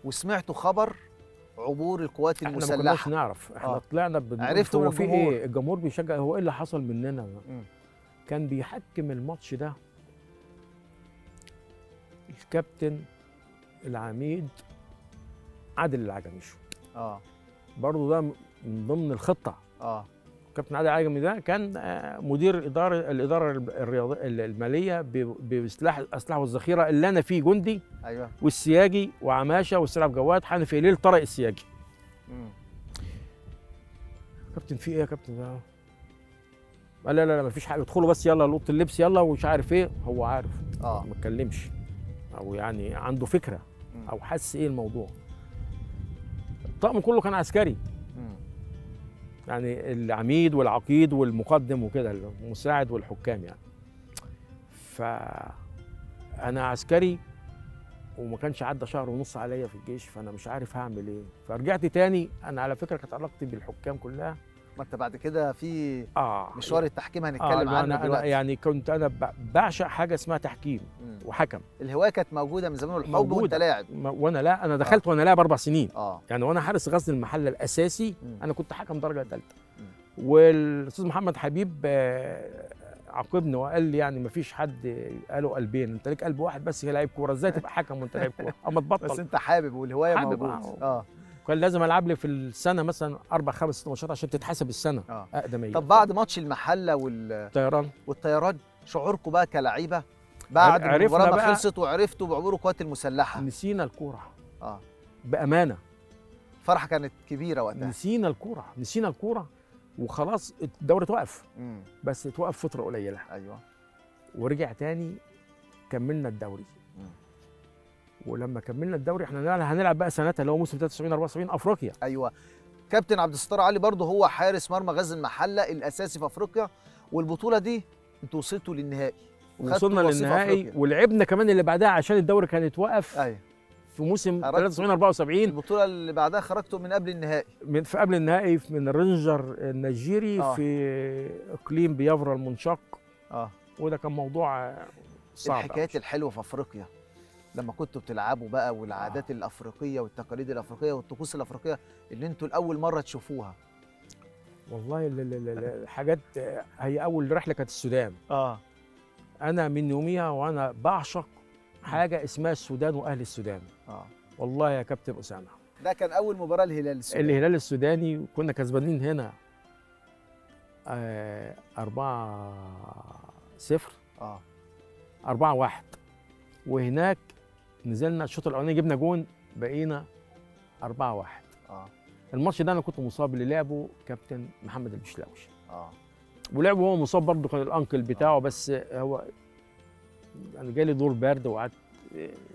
[SPEAKER 1] وسمعتوا خبر عبور القوات
[SPEAKER 2] إحنا ما كناش
[SPEAKER 1] المسلحة.
[SPEAKER 2] نعرف. إحنا
[SPEAKER 1] آه.
[SPEAKER 2] طلعنا بنقول
[SPEAKER 1] عرفتوا
[SPEAKER 2] هو
[SPEAKER 1] من
[SPEAKER 2] في. إيه؟ الجمهور بيشجع. هو إيه اللي حصل مننا؟
[SPEAKER 1] مم.
[SPEAKER 2] كان بيحكم الماتش ده الكابتن العميد عادل العجميشو
[SPEAKER 1] آه.
[SPEAKER 2] برضه ده من ضمن الخطة.
[SPEAKER 1] آه.
[SPEAKER 2] كابتن عادل العجمي ده كان آه، مدير إدارة الإدارة الرياضية المالية بسلاح الأسلحة والذخيرة اللي أنا فيه جندي
[SPEAKER 1] أيوه.
[SPEAKER 2] والسياجي وعماشة والسلعب جواد حنفي ليل طارق السياجي.
[SPEAKER 1] مم.
[SPEAKER 2] كابتن في إيه يا كابتن؟ ده قال لا لا لا مفيش حاجة. ادخلوا بس يلا اوضه اللبس يلا ومش عارف إيه. هو عارف.
[SPEAKER 1] آه.
[SPEAKER 2] ما اتكلمش. أو يعني عنده فكرة
[SPEAKER 1] مم.
[SPEAKER 2] أو حس إيه الموضوع. الطقم كله كان عسكري. يعني العميد والعقيد والمقدم وكده المساعد والحكام يعني. ف أنا عسكري وما كانش عدى شهر ونص عليا في الجيش فأنا مش عارف هعمل إيه. فرجعت تاني أنا على فكرة كانت علاقتي بالحكام كلها
[SPEAKER 1] ما انت بعد كده في
[SPEAKER 2] آه.
[SPEAKER 1] مشوار التحكيم
[SPEAKER 2] آه
[SPEAKER 1] هنتكلم
[SPEAKER 2] أنا,
[SPEAKER 1] عنه دلوقتي.
[SPEAKER 2] يعني كنت أنا بعشق حاجة اسمها تحكيم
[SPEAKER 1] مم.
[SPEAKER 2] وحكم.
[SPEAKER 1] الهواية كانت موجودة من زمان والحب. وأنت لاعب.
[SPEAKER 2] وأنا لا أنا دخلت وأنا لاعب أربع سنين.
[SPEAKER 1] آه.
[SPEAKER 2] يعني وأنا حارس غزل المحلة الأساسي
[SPEAKER 1] مم.
[SPEAKER 2] أنا كنت حكم درجة ثالثه. والأستاذ محمد حبيب آه، عاقبني وقال لي يعني ما فيش حد قاله قلبين أنت ليك قلب واحد بس هي لعيب كورة. إزاي *laughs* تبقى حكم وأنت لعيب كورة؟ أما
[SPEAKER 1] بس
[SPEAKER 2] تبطل.
[SPEAKER 1] أنت حابب
[SPEAKER 2] والهواية
[SPEAKER 1] موجودة.
[SPEAKER 2] آه.
[SPEAKER 1] آه.
[SPEAKER 2] كان لازم ألعب لي في السنة مثلا أربع خمس ست ماتشات عشان تتحسب السنة.
[SPEAKER 1] آه.
[SPEAKER 2] اقدميه
[SPEAKER 1] طب بعد ماتش المحلة وال...
[SPEAKER 2] الطيران
[SPEAKER 1] والطيران شعوركم بقى كلعيبه بعد المباراة ما خلصت وعرفتوا بعبور القوات المسلحة.
[SPEAKER 2] نسينا الكورة.
[SPEAKER 1] آه.
[SPEAKER 2] بأمانة.
[SPEAKER 1] فرحة كانت كبيرة وقتها.
[SPEAKER 2] نسينا الكورة. نسينا الكورة وخلاص الدوري توقف
[SPEAKER 1] امم
[SPEAKER 2] بس توقف فترة قليلة.
[SPEAKER 1] أيوه.
[SPEAKER 2] ورجع تاني كملنا الدوري. ولما كملنا الدوري إحنا هنلعب- بقى سنتها اللي هو موسم 73 74 أفريقيا.
[SPEAKER 1] أيوه. كابتن عبد الستار علي برضه هو حارس مرمى غزل المحلة الأساسي في أفريقيا والبطولة دي أنتوا وصلتوا للنهائي.
[SPEAKER 2] وصلنا للنهائي. ولعبنا كمان اللي بعدها عشان الدوري كان يتوقف
[SPEAKER 1] أيوه.
[SPEAKER 2] في موسم
[SPEAKER 1] خرجتوا-
[SPEAKER 2] 73 74
[SPEAKER 1] البطولة اللي بعدها خرجتوا من قبل النهائي.
[SPEAKER 2] من في قبل النهائي من الرينجر النيجيري
[SPEAKER 1] آه.
[SPEAKER 2] في إقليم بيافرا المنشق.
[SPEAKER 1] آه.
[SPEAKER 2] وده كان موضوع صعب.
[SPEAKER 1] الحكايات الحلوة في أفريقيا. لما كنتوا بتلعبوا بقى والعادات
[SPEAKER 2] آه.
[SPEAKER 1] الأفريقية والتقاليد الأفريقية والطقوس الأفريقية اللي أنتوا لأول مرة تشوفوها؟
[SPEAKER 2] والله ال- ال- ال- الحاجات هي أول رحلة كانت السودان.
[SPEAKER 1] آه.
[SPEAKER 2] أنا من يوميها وأنا بعشق حاجة اسمها السودان وأهل السودان.
[SPEAKER 1] آه.
[SPEAKER 2] والله يا كابتن أسامة.
[SPEAKER 1] ده كان أول مباراة الهلال السوداني.
[SPEAKER 2] الهلال السوداني كنا كسبانين هنا آه، أربعة صفر.
[SPEAKER 1] آه.
[SPEAKER 2] أربعة واحد. وهناك نزلنا الشوط الأولاني جبنا جون بقينا أربعة واحد.
[SPEAKER 1] آه.
[SPEAKER 2] الماتش ده أنا كنت مصاب اللي لعبه كابتن محمد البشلاوي.
[SPEAKER 1] آه.
[SPEAKER 2] ولعبه وهو مصاب برضه كان الأنكل بتاعه بس هو أنا جالي دور برد وقعدت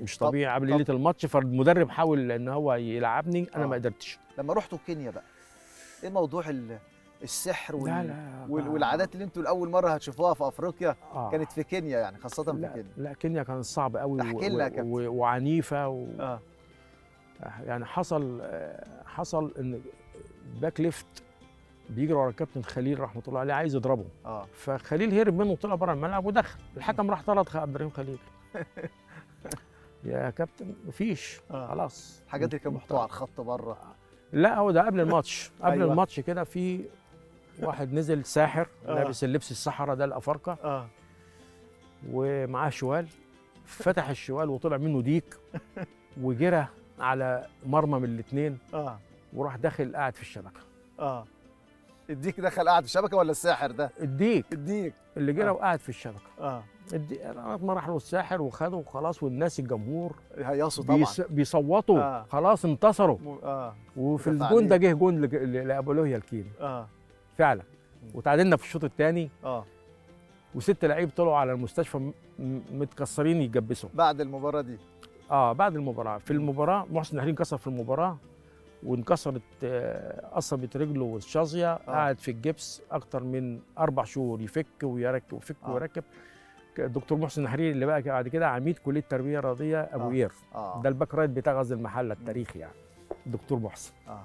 [SPEAKER 2] مش
[SPEAKER 1] طب-
[SPEAKER 2] طبيعي قبل ليلة الماتش فالمدرب حاول إن هو يلعبني أنا
[SPEAKER 1] آه.
[SPEAKER 2] ما قدرتش.
[SPEAKER 1] لما رحتوا كينيا بقى إيه موضوع ال- السحر وال...
[SPEAKER 2] لا لا
[SPEAKER 1] وال... والعادات اللي أنتوا لاول مرة هتشوفوها في أفريقيا
[SPEAKER 2] آه.
[SPEAKER 1] كانت في كينيا يعني خاصة في
[SPEAKER 2] لا
[SPEAKER 1] كينيا.
[SPEAKER 2] لا كينيا كانت صعبه قوي
[SPEAKER 1] كابتن.
[SPEAKER 2] و... وعنيفة و...
[SPEAKER 1] آه.
[SPEAKER 2] يعني حصل حصل إن back left بيجري ورا الكابتن خليل رحمة الله عليه عايز يضربه.
[SPEAKER 1] آه.
[SPEAKER 2] فخليل هرب منه وطلع بره الملعب ودخل. الحكم راح طرد عبد الرحيم خليل. *laughs* يا كابتن مفيش.
[SPEAKER 1] آه.
[SPEAKER 2] خلاص.
[SPEAKER 1] الحاجات اللي كانوا محطوطه على الخط برة.
[SPEAKER 2] لا هو ده قبل الماتش. قبل.
[SPEAKER 1] أيوة.
[SPEAKER 2] الماتش كده في واحد نزل ساحر
[SPEAKER 1] آه.
[SPEAKER 2] لابس اللبس الصحراء ده الأفارقة.
[SPEAKER 1] آه.
[SPEAKER 2] ومعاه شوال فتح الشوال وطلع منه ديك *laughs* وجرى على مرمى من الاثنين
[SPEAKER 1] آه.
[SPEAKER 2] وراح داخل قاعد في الشبكة.
[SPEAKER 1] آه. الديك دخل قاعد في الشبكة ولا الساحر ده؟
[SPEAKER 2] الديك.
[SPEAKER 1] الديك.
[SPEAKER 2] اللي جرى
[SPEAKER 1] آه.
[SPEAKER 2] وقعد في الشبكة. آه. ما راح له الساحر وخده وخلاص والناس الجمهور
[SPEAKER 1] هيصوا طبعا.
[SPEAKER 2] بيص... بيصوتوا.
[SPEAKER 1] آه.
[SPEAKER 2] خلاص انتصروا.
[SPEAKER 1] م- آه.
[SPEAKER 2] وفي الجون ده. جه جون لج- ل- لابولوهيا الكيني.
[SPEAKER 1] آه.
[SPEAKER 2] فعلا. وتعادلنا في الشوط الثاني.
[SPEAKER 1] آه.
[SPEAKER 2] وست لعيب طلعوا على المستشفى متكسرين يتجبسوا.
[SPEAKER 1] بعد المباراة دي.
[SPEAKER 2] آه بعد المباراة. في المباراة محسن نحرين انكسر في المباراة وانكسرت آه، قصبة رجله والشظية آه. قعد في الجبس أكتر من أربع شهور يفك ويركب ويفك
[SPEAKER 1] آه.
[SPEAKER 2] آه. ويركب الدكتور محسن نحرين اللي بقى بعد كده عميد كلية التربية الرياضية أبو
[SPEAKER 1] آه.
[SPEAKER 2] قير
[SPEAKER 1] آه.
[SPEAKER 2] ده ال back right بتاع غزل المحلة التاريخي يعني. الدكتور محسن.
[SPEAKER 1] آه.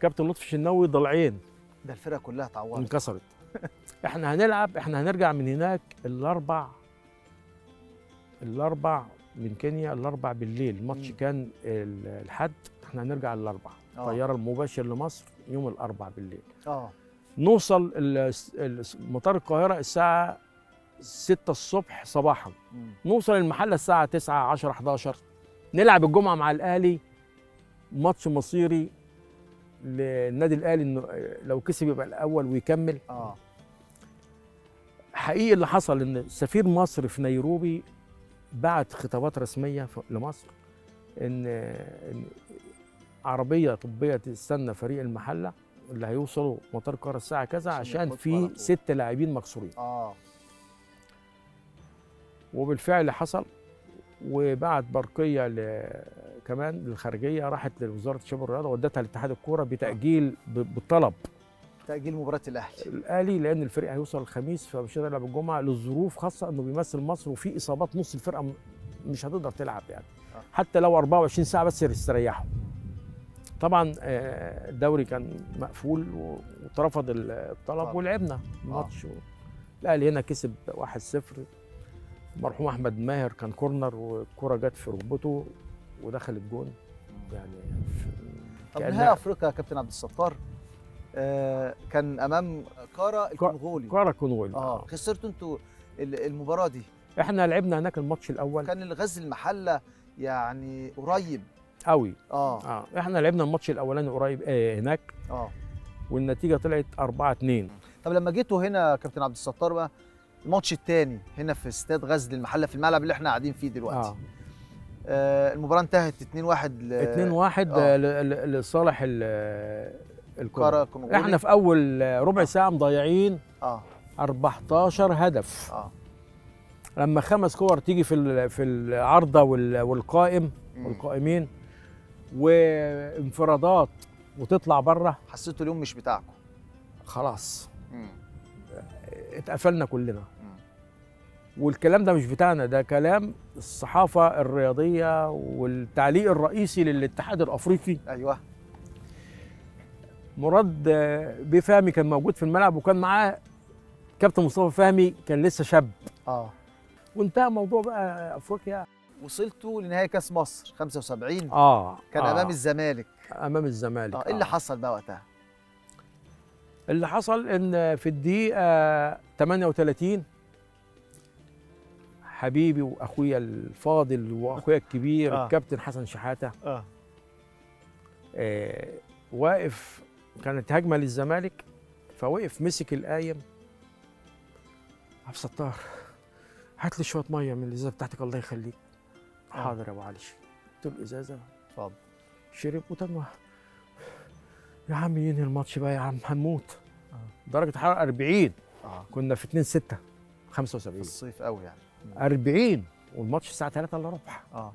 [SPEAKER 2] كابتن لطفي الشناوي ضلعين.
[SPEAKER 1] ده الفرقة كلها اتعورت.
[SPEAKER 2] انكسرت. *laughs* إحنا هنلعب إحنا هنرجع من هناك الأربع الأربع من كينيا الأربع بالليل. الماتش. كان ال- الحد إحنا هنرجع الأربع.
[SPEAKER 1] آه.
[SPEAKER 2] طيارة المباشر لمصر يوم الأربع بالليل.
[SPEAKER 1] آه.
[SPEAKER 2] نوصل مطار القاهرة الساعة 6 الصبح صباحا.
[SPEAKER 1] مم.
[SPEAKER 2] نوصل المحله الساعة 9 10 11 نلعب الجمعة مع الأهلي. ماتش مصيري. للنادي الأهلي إنه لو كسب يبقى الأول ويكمل
[SPEAKER 1] آه
[SPEAKER 2] حقيقي اللي حصل إن سفير مصر في نيروبي بعت خطابات رسمية لمصر إن إن عربية طبية تستنى فريق المحلة اللي هيوصلوا مطار القاهرة الساعة كذا
[SPEAKER 1] عشان
[SPEAKER 2] في. ست لاعبين مكسورين
[SPEAKER 1] آه
[SPEAKER 2] وبالفعل حصل وبعت برقية. كمان للخارجيه راحت لوزارة الشباب والرياضه ودتها لاتحاد الكورة بتأجيل. بالطلب
[SPEAKER 1] تأجيل مباراة الأهلي
[SPEAKER 2] الأهلي لأن الفريق هيوصل الخميس فمش هيقدر يلعب الجمعه للظروف خاصة إنه بيمثل مصر وفي إصابات نص الفرقة مش هتقدر تلعب يعني
[SPEAKER 1] آه.
[SPEAKER 2] حتى لو 24 ساعة بس يستريحوا طبعا آه، الدوري كان مقفول واترفض ال- الطلب. ولعبنا الماتش الأهلي هنا كسب 1-0 مرحوم أحمد ماهر كان corner والكره جت في ركبته ودخل الجون. يعني
[SPEAKER 1] طب نهائي أفريقيا يا كابتن عبد الستار آه كان أمام كارا الكونغولي.
[SPEAKER 2] كارا كونغولي
[SPEAKER 1] آه خسرتوا أنتوا ال- المباراة دي.
[SPEAKER 2] إحنا لعبنا هناك الماتش الأول.
[SPEAKER 1] كان الغزل المحلة يعني قريب.
[SPEAKER 2] قوي.
[SPEAKER 1] آه.
[SPEAKER 2] آه. إحنا لعبنا الماتش الأولاني قريب آه هناك.
[SPEAKER 1] آه.
[SPEAKER 2] والنتيجة طلعت 4 2
[SPEAKER 1] طب لما جيتوا هنا كابتن عبد الستار بقى الماتش الثاني هنا في استاد غزل المحلة في الملعب اللي إحنا قاعدين فيه دلوقتي. آه. المباراة انتهت 2-1 ل
[SPEAKER 2] 2 1
[SPEAKER 1] آه.
[SPEAKER 2] لصالح الكره إحنا في أول ربع ساعة مضيعين
[SPEAKER 1] آه.
[SPEAKER 2] 14 هدف.
[SPEAKER 1] آه.
[SPEAKER 2] لما خمس كور تيجي في في العارضة وال- والقائم. والقائمين وانفرادات وتطلع بره
[SPEAKER 1] حسيتوا اليوم مش بتاعكم.
[SPEAKER 2] خلاص.
[SPEAKER 1] مم.
[SPEAKER 2] اتقفلنا كلنا. والكلام ده مش بتاعنا ده كلام الصحافة الرياضية والتعليق الرئيسي للاتحاد الأفريقي.
[SPEAKER 1] أيوه.
[SPEAKER 2] مراد آه، بفهمي كان موجود في الملعب وكان معاه كابتن مصطفى فهمي كان لسه شاب.
[SPEAKER 1] آه.
[SPEAKER 2] وانتهى موضوع بقى أفريقيا.
[SPEAKER 1] وصلتوا لنهائي كأس مصر 75
[SPEAKER 2] آه
[SPEAKER 1] كان
[SPEAKER 2] آه.
[SPEAKER 1] أمام الزمالك.
[SPEAKER 2] أمام الزمالك
[SPEAKER 1] آه إيه اللي حصل بقى وقتها؟
[SPEAKER 2] اللي حصل إن في الدقيقة 38 حبيبي وأخويا الفاضل وأخويا الكبير
[SPEAKER 1] آه.
[SPEAKER 2] الكابتن حسن شحاتة.
[SPEAKER 1] آه.
[SPEAKER 2] آه واقف كانت هجمة للزمالك فوقف مسك القايم. عبد الستار هات لي شوية مية من الإزازة بتاعتك الله يخليك.
[SPEAKER 1] آه.
[SPEAKER 2] حاضر يا أبو علي. قلت له الإزازة؟
[SPEAKER 1] اتفضل.
[SPEAKER 2] شرب وتنوى. يا عم ينهي الماتش بقى يا عم هنموت. درجة حرارة 40
[SPEAKER 1] آه.
[SPEAKER 2] كنا في 2 6
[SPEAKER 1] في
[SPEAKER 2] 75
[SPEAKER 1] الصيف قوي يعني.
[SPEAKER 2] 40 والماتش الساعة 3 إلا ربع.
[SPEAKER 1] آه.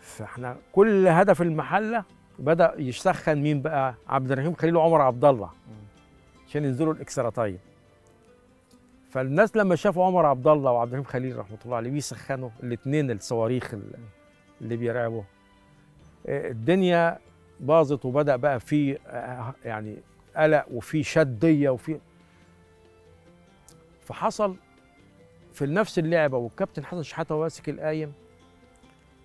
[SPEAKER 2] فإحنا كل هدف المحلة بدأ يسخن مين بقى؟ عبد الرحيم خليل وعمر عبد الله. عشان ينزلوا ال extra time. فالناس لما شافوا عمر عبد الله وعبد الرحيم خليل رحمة الله عليه بيسخنوا الاثنين الصواريخ ال- اللي بيرعبوا آه، الدنيا باظت وبدأ بقى في آه، يعني قلق وفي شدية وفي. فحصل في نفس اللعبة والكابتن حسن شحاتة ماسك القايم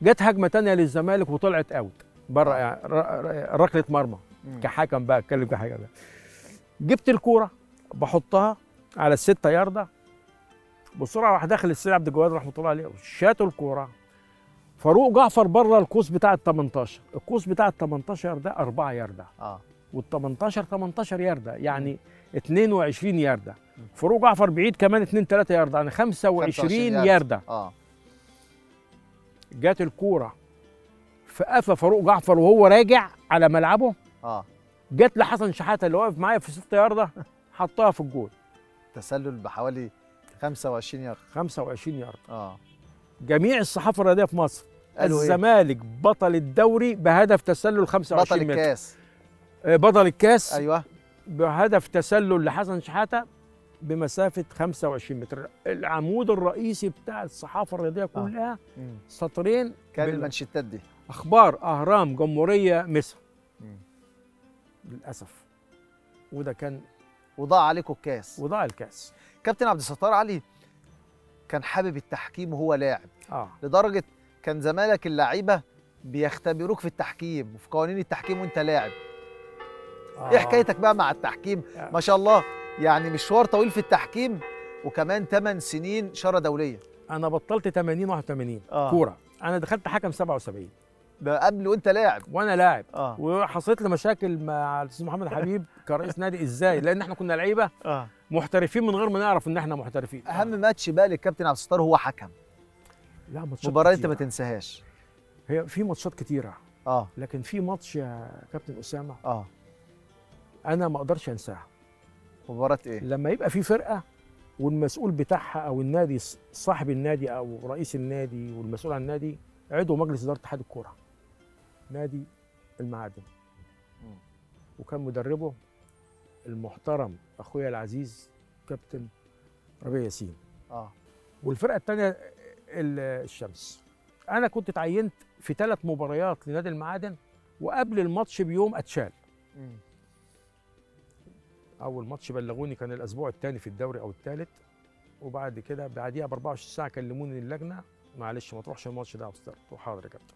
[SPEAKER 2] جت هجمة تانية للزمالك وطلعت out بره يعني ركلة مرمى. كحكم بقى اتكلم كحكم بقى. جبت الكورة بحطها على الستة ياردة بسرعة راح داخل السيد عبد الجواد رحمة الله عليه شاتوا الكورة. فاروق جعفر بره القوس بتاع ال 18 القوس بتاع ال 18 ده 4 ياردة.
[SPEAKER 1] آه.
[SPEAKER 2] وال 18 18 ياردة يعني 22 ياردة. فاروق جعفر بعيد كمان 2 3 ياردة يعني 25
[SPEAKER 1] ياردة.
[SPEAKER 2] ياردة.
[SPEAKER 1] آه.
[SPEAKER 2] جات الكورة في قفا فاروق جعفر وهو راجع على ملعبه.
[SPEAKER 1] آه.
[SPEAKER 2] جت لحسن شحاتة اللي واقف معايا في 6 ياردة حطها في الجول.
[SPEAKER 1] تسلل بحوالي 25 يارد
[SPEAKER 2] 25 ياردة.
[SPEAKER 1] آه.
[SPEAKER 2] جميع الصحافة الرياضية في مصر
[SPEAKER 1] قالوا إيه؟
[SPEAKER 2] الزمالك بطل الدوري بهدف تسلل 25
[SPEAKER 1] بطل الكاس.
[SPEAKER 2] آه، بطل الكاس
[SPEAKER 1] أيوه.
[SPEAKER 2] بهدف تسلل لحسن شحاتة. بمسافة 25 متر. العمود الرئيسي بتاع الصحافة الرياضية كلها
[SPEAKER 1] مم.
[SPEAKER 2] سطرين
[SPEAKER 1] كان المانشيتات دي.
[SPEAKER 2] أخبار أهرام جمهورية مصر.
[SPEAKER 1] مم.
[SPEAKER 2] للأسف. وده كان
[SPEAKER 1] وضاع عليكم الكاس.
[SPEAKER 2] وضاع الكاس.
[SPEAKER 1] كابتن عبد الستار علي كان حابب التحكيم وهو لاعب.
[SPEAKER 2] آه.
[SPEAKER 1] لدرجة كان زمالك اللعيبة بيختبروك في التحكيم وفي قوانين التحكيم وانت لاعب. إيه حكايتك بقى مع التحكيم؟
[SPEAKER 2] آه.
[SPEAKER 1] ما شاء الله. يعني مشوار طويل في التحكيم وكمان 8 سنين شارة دولية.
[SPEAKER 2] أنا بطلت 80 81
[SPEAKER 1] آه.
[SPEAKER 2] كورة. أنا دخلت حكم 77
[SPEAKER 1] ده قبل وأنت لاعب.
[SPEAKER 2] وأنا لاعب.
[SPEAKER 1] آه.
[SPEAKER 2] وحصلت لي مشاكل مع الأستاذ محمد حبيب *laughs* كرئيس نادي إزاي لأن إحنا كنا لعيبة
[SPEAKER 1] آه.
[SPEAKER 2] محترفين من غير ما نعرف إن إحنا محترفين.
[SPEAKER 1] أهم ماتش بقى للكابتن عبد الستار هو حكم.
[SPEAKER 2] لا ماتشات
[SPEAKER 1] مباراة أنت ما. تنساهاش.
[SPEAKER 2] هي في ماتشات كتيرة.
[SPEAKER 1] آه.
[SPEAKER 2] لكن في ماتش يا كابتن أسامة
[SPEAKER 1] آه.
[SPEAKER 2] أنا ما أقدرش انساها
[SPEAKER 1] مباراة إيه؟
[SPEAKER 2] لما يبقى في فرقة والمسؤول بتاعها أو النادي صاحب النادي أو رئيس النادي والمسؤول عن النادي عضو مجلس إدارة اتحاد الكورة. نادي المعادن. وكان مدربه المحترم أخويا العزيز كابتن ربيع ياسين.
[SPEAKER 1] آه.
[SPEAKER 2] والفرقة الثانية الشمس. أنا كنت اتعينت في ثلاث مباريات لنادي المعادن وقبل الماتش بيوم أتشال.
[SPEAKER 1] مم.
[SPEAKER 2] أول ماتش بلغوني كان الأسبوع الثاني في الدوري أو الثالث وبعد كده بعديها ب 24 ساعة كلموني اللجنة معلش ما تروحش الماتش ده يا أستاذ حاضر يا كابتن.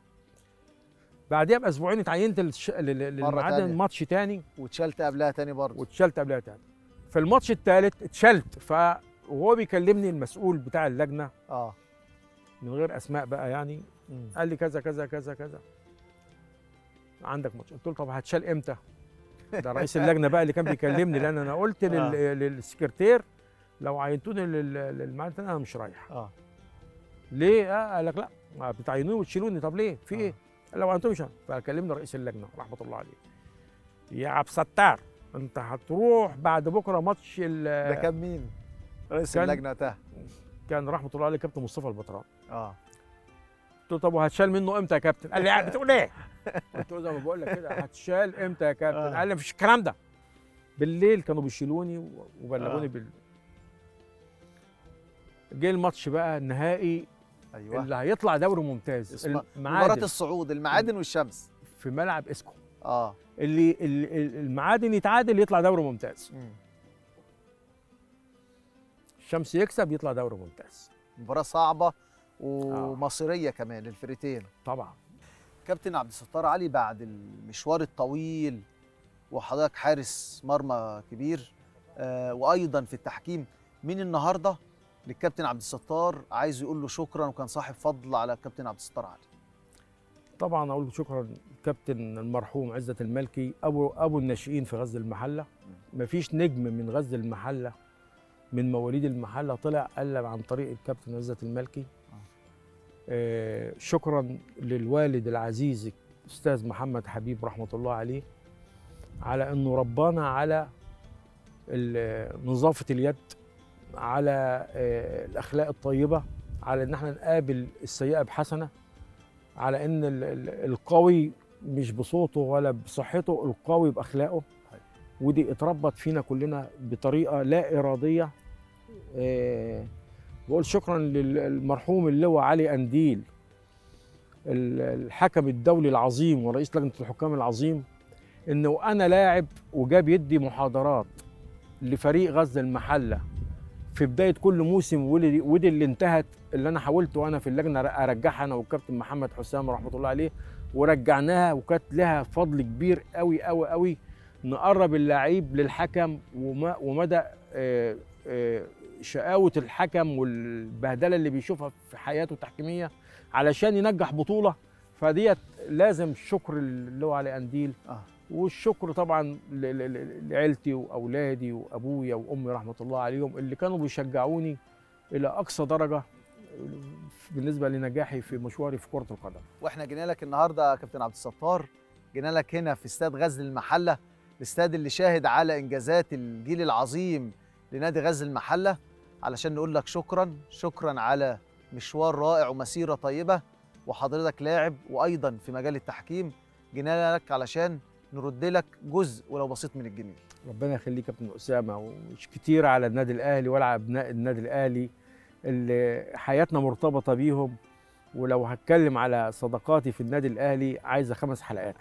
[SPEAKER 2] بعديها بأسبوعين اتعينت للش... لل- للمعادن
[SPEAKER 1] تانية.
[SPEAKER 2] ماتش تاني.
[SPEAKER 1] واتشالت قبلها تاني برضه.
[SPEAKER 2] واتشلت قبلها تاني. في الماتش الثالث اتشلت ف وهو بيكلمني المسؤول بتاع اللجنة.
[SPEAKER 1] آه.
[SPEAKER 2] من غير أسماء بقى يعني.
[SPEAKER 1] مم.
[SPEAKER 2] قال لي كذا كذا كذا كذا. عندك ماتش. قلت له طب هتشال إمتى؟ ده *laughs* رئيس اللجنة بقى اللي كان بيكلمني لأن أنا قلت لل... للسكرتير لو عينتوني لل- للمعادن أنا مش رايح.
[SPEAKER 1] آه.
[SPEAKER 2] ليه؟ آه قال لك لا بتعينوني وتشيلوني. طب ليه؟ في
[SPEAKER 1] آه.
[SPEAKER 2] إيه؟ قال لو عينتوني مش. فكلمني رئيس اللجنة رحمة الله عليه. يا عبد الستار أنت هتروح بعد بكرة ماتش ال-
[SPEAKER 1] ده كان مين؟ رئيس
[SPEAKER 2] كان-
[SPEAKER 1] اللجنة وقتها
[SPEAKER 2] كان رحمة الله عليه كابتن مصطفى البطران
[SPEAKER 1] آه.
[SPEAKER 2] قلت له طب وهتشال منه إمتى يا كابتن؟ قال لي *laughs* بتقول إيه؟ قلت له زي ما بقول لك كده هتشال إمتى يا كابتن؟
[SPEAKER 1] آه.
[SPEAKER 2] قال لي مفيش الكلام ده. بالليل كانوا بيشيلوني وبلغوني
[SPEAKER 1] آه.
[SPEAKER 2] بال جه الماتش بقى النهائي
[SPEAKER 1] أيوه.
[SPEAKER 2] اللي هيطلع دوري ممتاز المعادن.
[SPEAKER 1] الصعود المعادن والشمس.
[SPEAKER 2] في ملعب إسكو.
[SPEAKER 1] آه.
[SPEAKER 2] اللي المعادن يتعادل يطلع دوري ممتاز.
[SPEAKER 1] مم.
[SPEAKER 2] الشمس يكسب يطلع دوري ممتاز.
[SPEAKER 1] مباراة صعبة ومصيرية كمان للفرقتين
[SPEAKER 2] طبعا.
[SPEAKER 1] كابتن عبد الستار علي بعد المشوار الطويل وحضرتك حارس مرمى كبير آه وأيضا في التحكيم مين النهارده للكابتن عبد الستار؟ عايز يقول له شكرا وكان صاحب فضل على الكابتن عبد الستار علي.
[SPEAKER 2] طبعا أقول شكرا الكابتن المرحوم عزت الملكي أبو أبو الناشئين في غزل المحلة. مفيش نجم من غزل المحلة من مواليد المحلة طلع الا عن طريق الكابتن عزت الملكي شكرا للوالد العزيز أستاذ محمد حبيب رحمة الله عليه على انه ربانا على نظافة اليد على آه، الأخلاق الطيبة على أن إحنا نقابل السيئة بحسنة على ال- القوي مش بصوته ولا بصحته القوي بأخلاقه. ودي اتربط فينا كلنا بطريقة لا إرادية آه، بقول شكرا للمرحوم اللواء علي أنديل ال- الحكم الدولي العظيم ورئيس لجنة الحكام العظيم إنه وأنا لاعب وجاب يدي محاضرات لفريق غزل المحلة في بداية كل موسم ودي, اللي انتهت اللي أنا حاولت وأنا في اللجنة ارجعها أنا والكابتن محمد حسام رحمة الله عليه ورجعناها وكانت لها فضل كبير قوي قوي قوي نقرب اللعيب للحكم ومدى آه، آه، شقاوة الحكم والبهدلة اللي بيشوفها في حياته التحكيمية علشان ينجح بطولة. فديت لازم شكر اللي هو علي قنديل
[SPEAKER 1] آه.
[SPEAKER 2] والشكر طبعا لعيلتي وأولادي وأبويا وأمي رحمة الله عليهم اللي كانوا بيشجعوني إلى أقصى درجة بالنسبة لنجاحي في مشواري في كرة القدم.
[SPEAKER 1] وإحنا جينا لك النهارده يا كابتن عبد الستار. جينا لك هنا في استاد غزل المحلة الاستاد اللي شاهد على إنجازات الجيل العظيم لنادي غزل المحلة. علشان نقول لك شكرا شكرا على مشوار رائع ومسيرة طيبة وحضرتك لاعب وأيضا في مجال التحكيم. جينا لك علشان نرد لك جزء ولو بسيط من الجميل.
[SPEAKER 2] ربنا يخليك يا كابتن أسامة ومش كتير على النادي الأهلي ولا أبناء النادي الأهلي اللي حياتنا مرتبطة بيهم. ولو هتكلم على صداقاتي في النادي الأهلي عايزة خمس حلقات.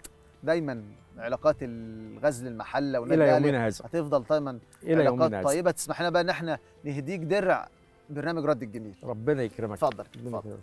[SPEAKER 1] دايما علاقات الغزل المحلة والنادي
[SPEAKER 2] إلى
[SPEAKER 1] الاهلي
[SPEAKER 2] يومنا هذا.
[SPEAKER 1] هتفضل دايما علاقات طيبة. تسمح لنا بقى إن إحنا نهديك درع برنامج رد الجميل.
[SPEAKER 2] ربنا يكرمك.
[SPEAKER 1] اتفضل اتفضل.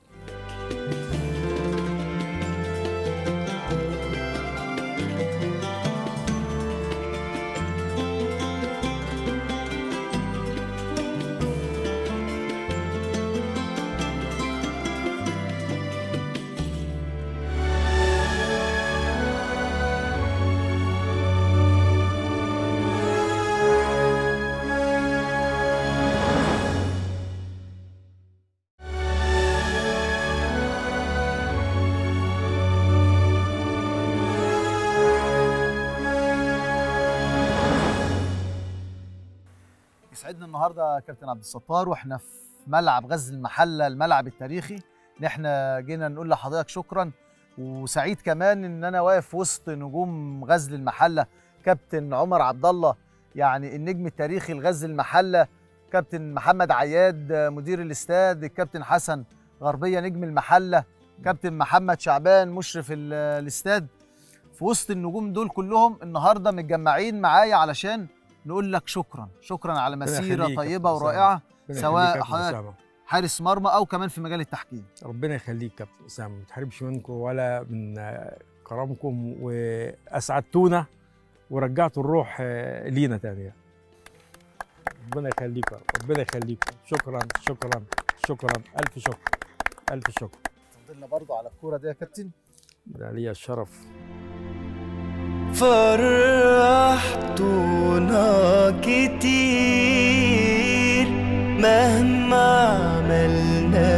[SPEAKER 1] النهارده كابتن عبد الستار وإحنا في ملعب غزل المحله الملعب التاريخي. ان إحنا جينا نقول لحضرتك شكرا وسعيد كمان إن أنا واقف وسط نجوم غزل المحله. كابتن عمر عبد الله يعني النجم التاريخي لغزل المحله. كابتن محمد عياد مدير الاستاد. الكابتن حسن غربية نجم المحله. كابتن محمد شعبان مشرف ال- الاستاد. في وسط النجوم دول كلهم النهارده متجمعين معايا علشان نقول لك شكرا. شكرا على
[SPEAKER 2] مسيرة
[SPEAKER 1] طيبة
[SPEAKER 2] ورائعة
[SPEAKER 1] سواء حضرتك. حارس مرمى أو كمان في مجال التحكيم.
[SPEAKER 2] ربنا يخليك كابتن أسامة. ما تحرمش منكم ولا من كرمكم وأسعدتونا ورجعتوا الروح آه، لينا تاني. ربنا يخليكم ربنا يخليكم شكرا شكرا شكرا. ألف شكر. ألف شكر.
[SPEAKER 1] فضلنا برضو على الكورة دي يا كابتن.
[SPEAKER 2] ده ليا الشرف.
[SPEAKER 3] فرحتونا كتير مهما عملنا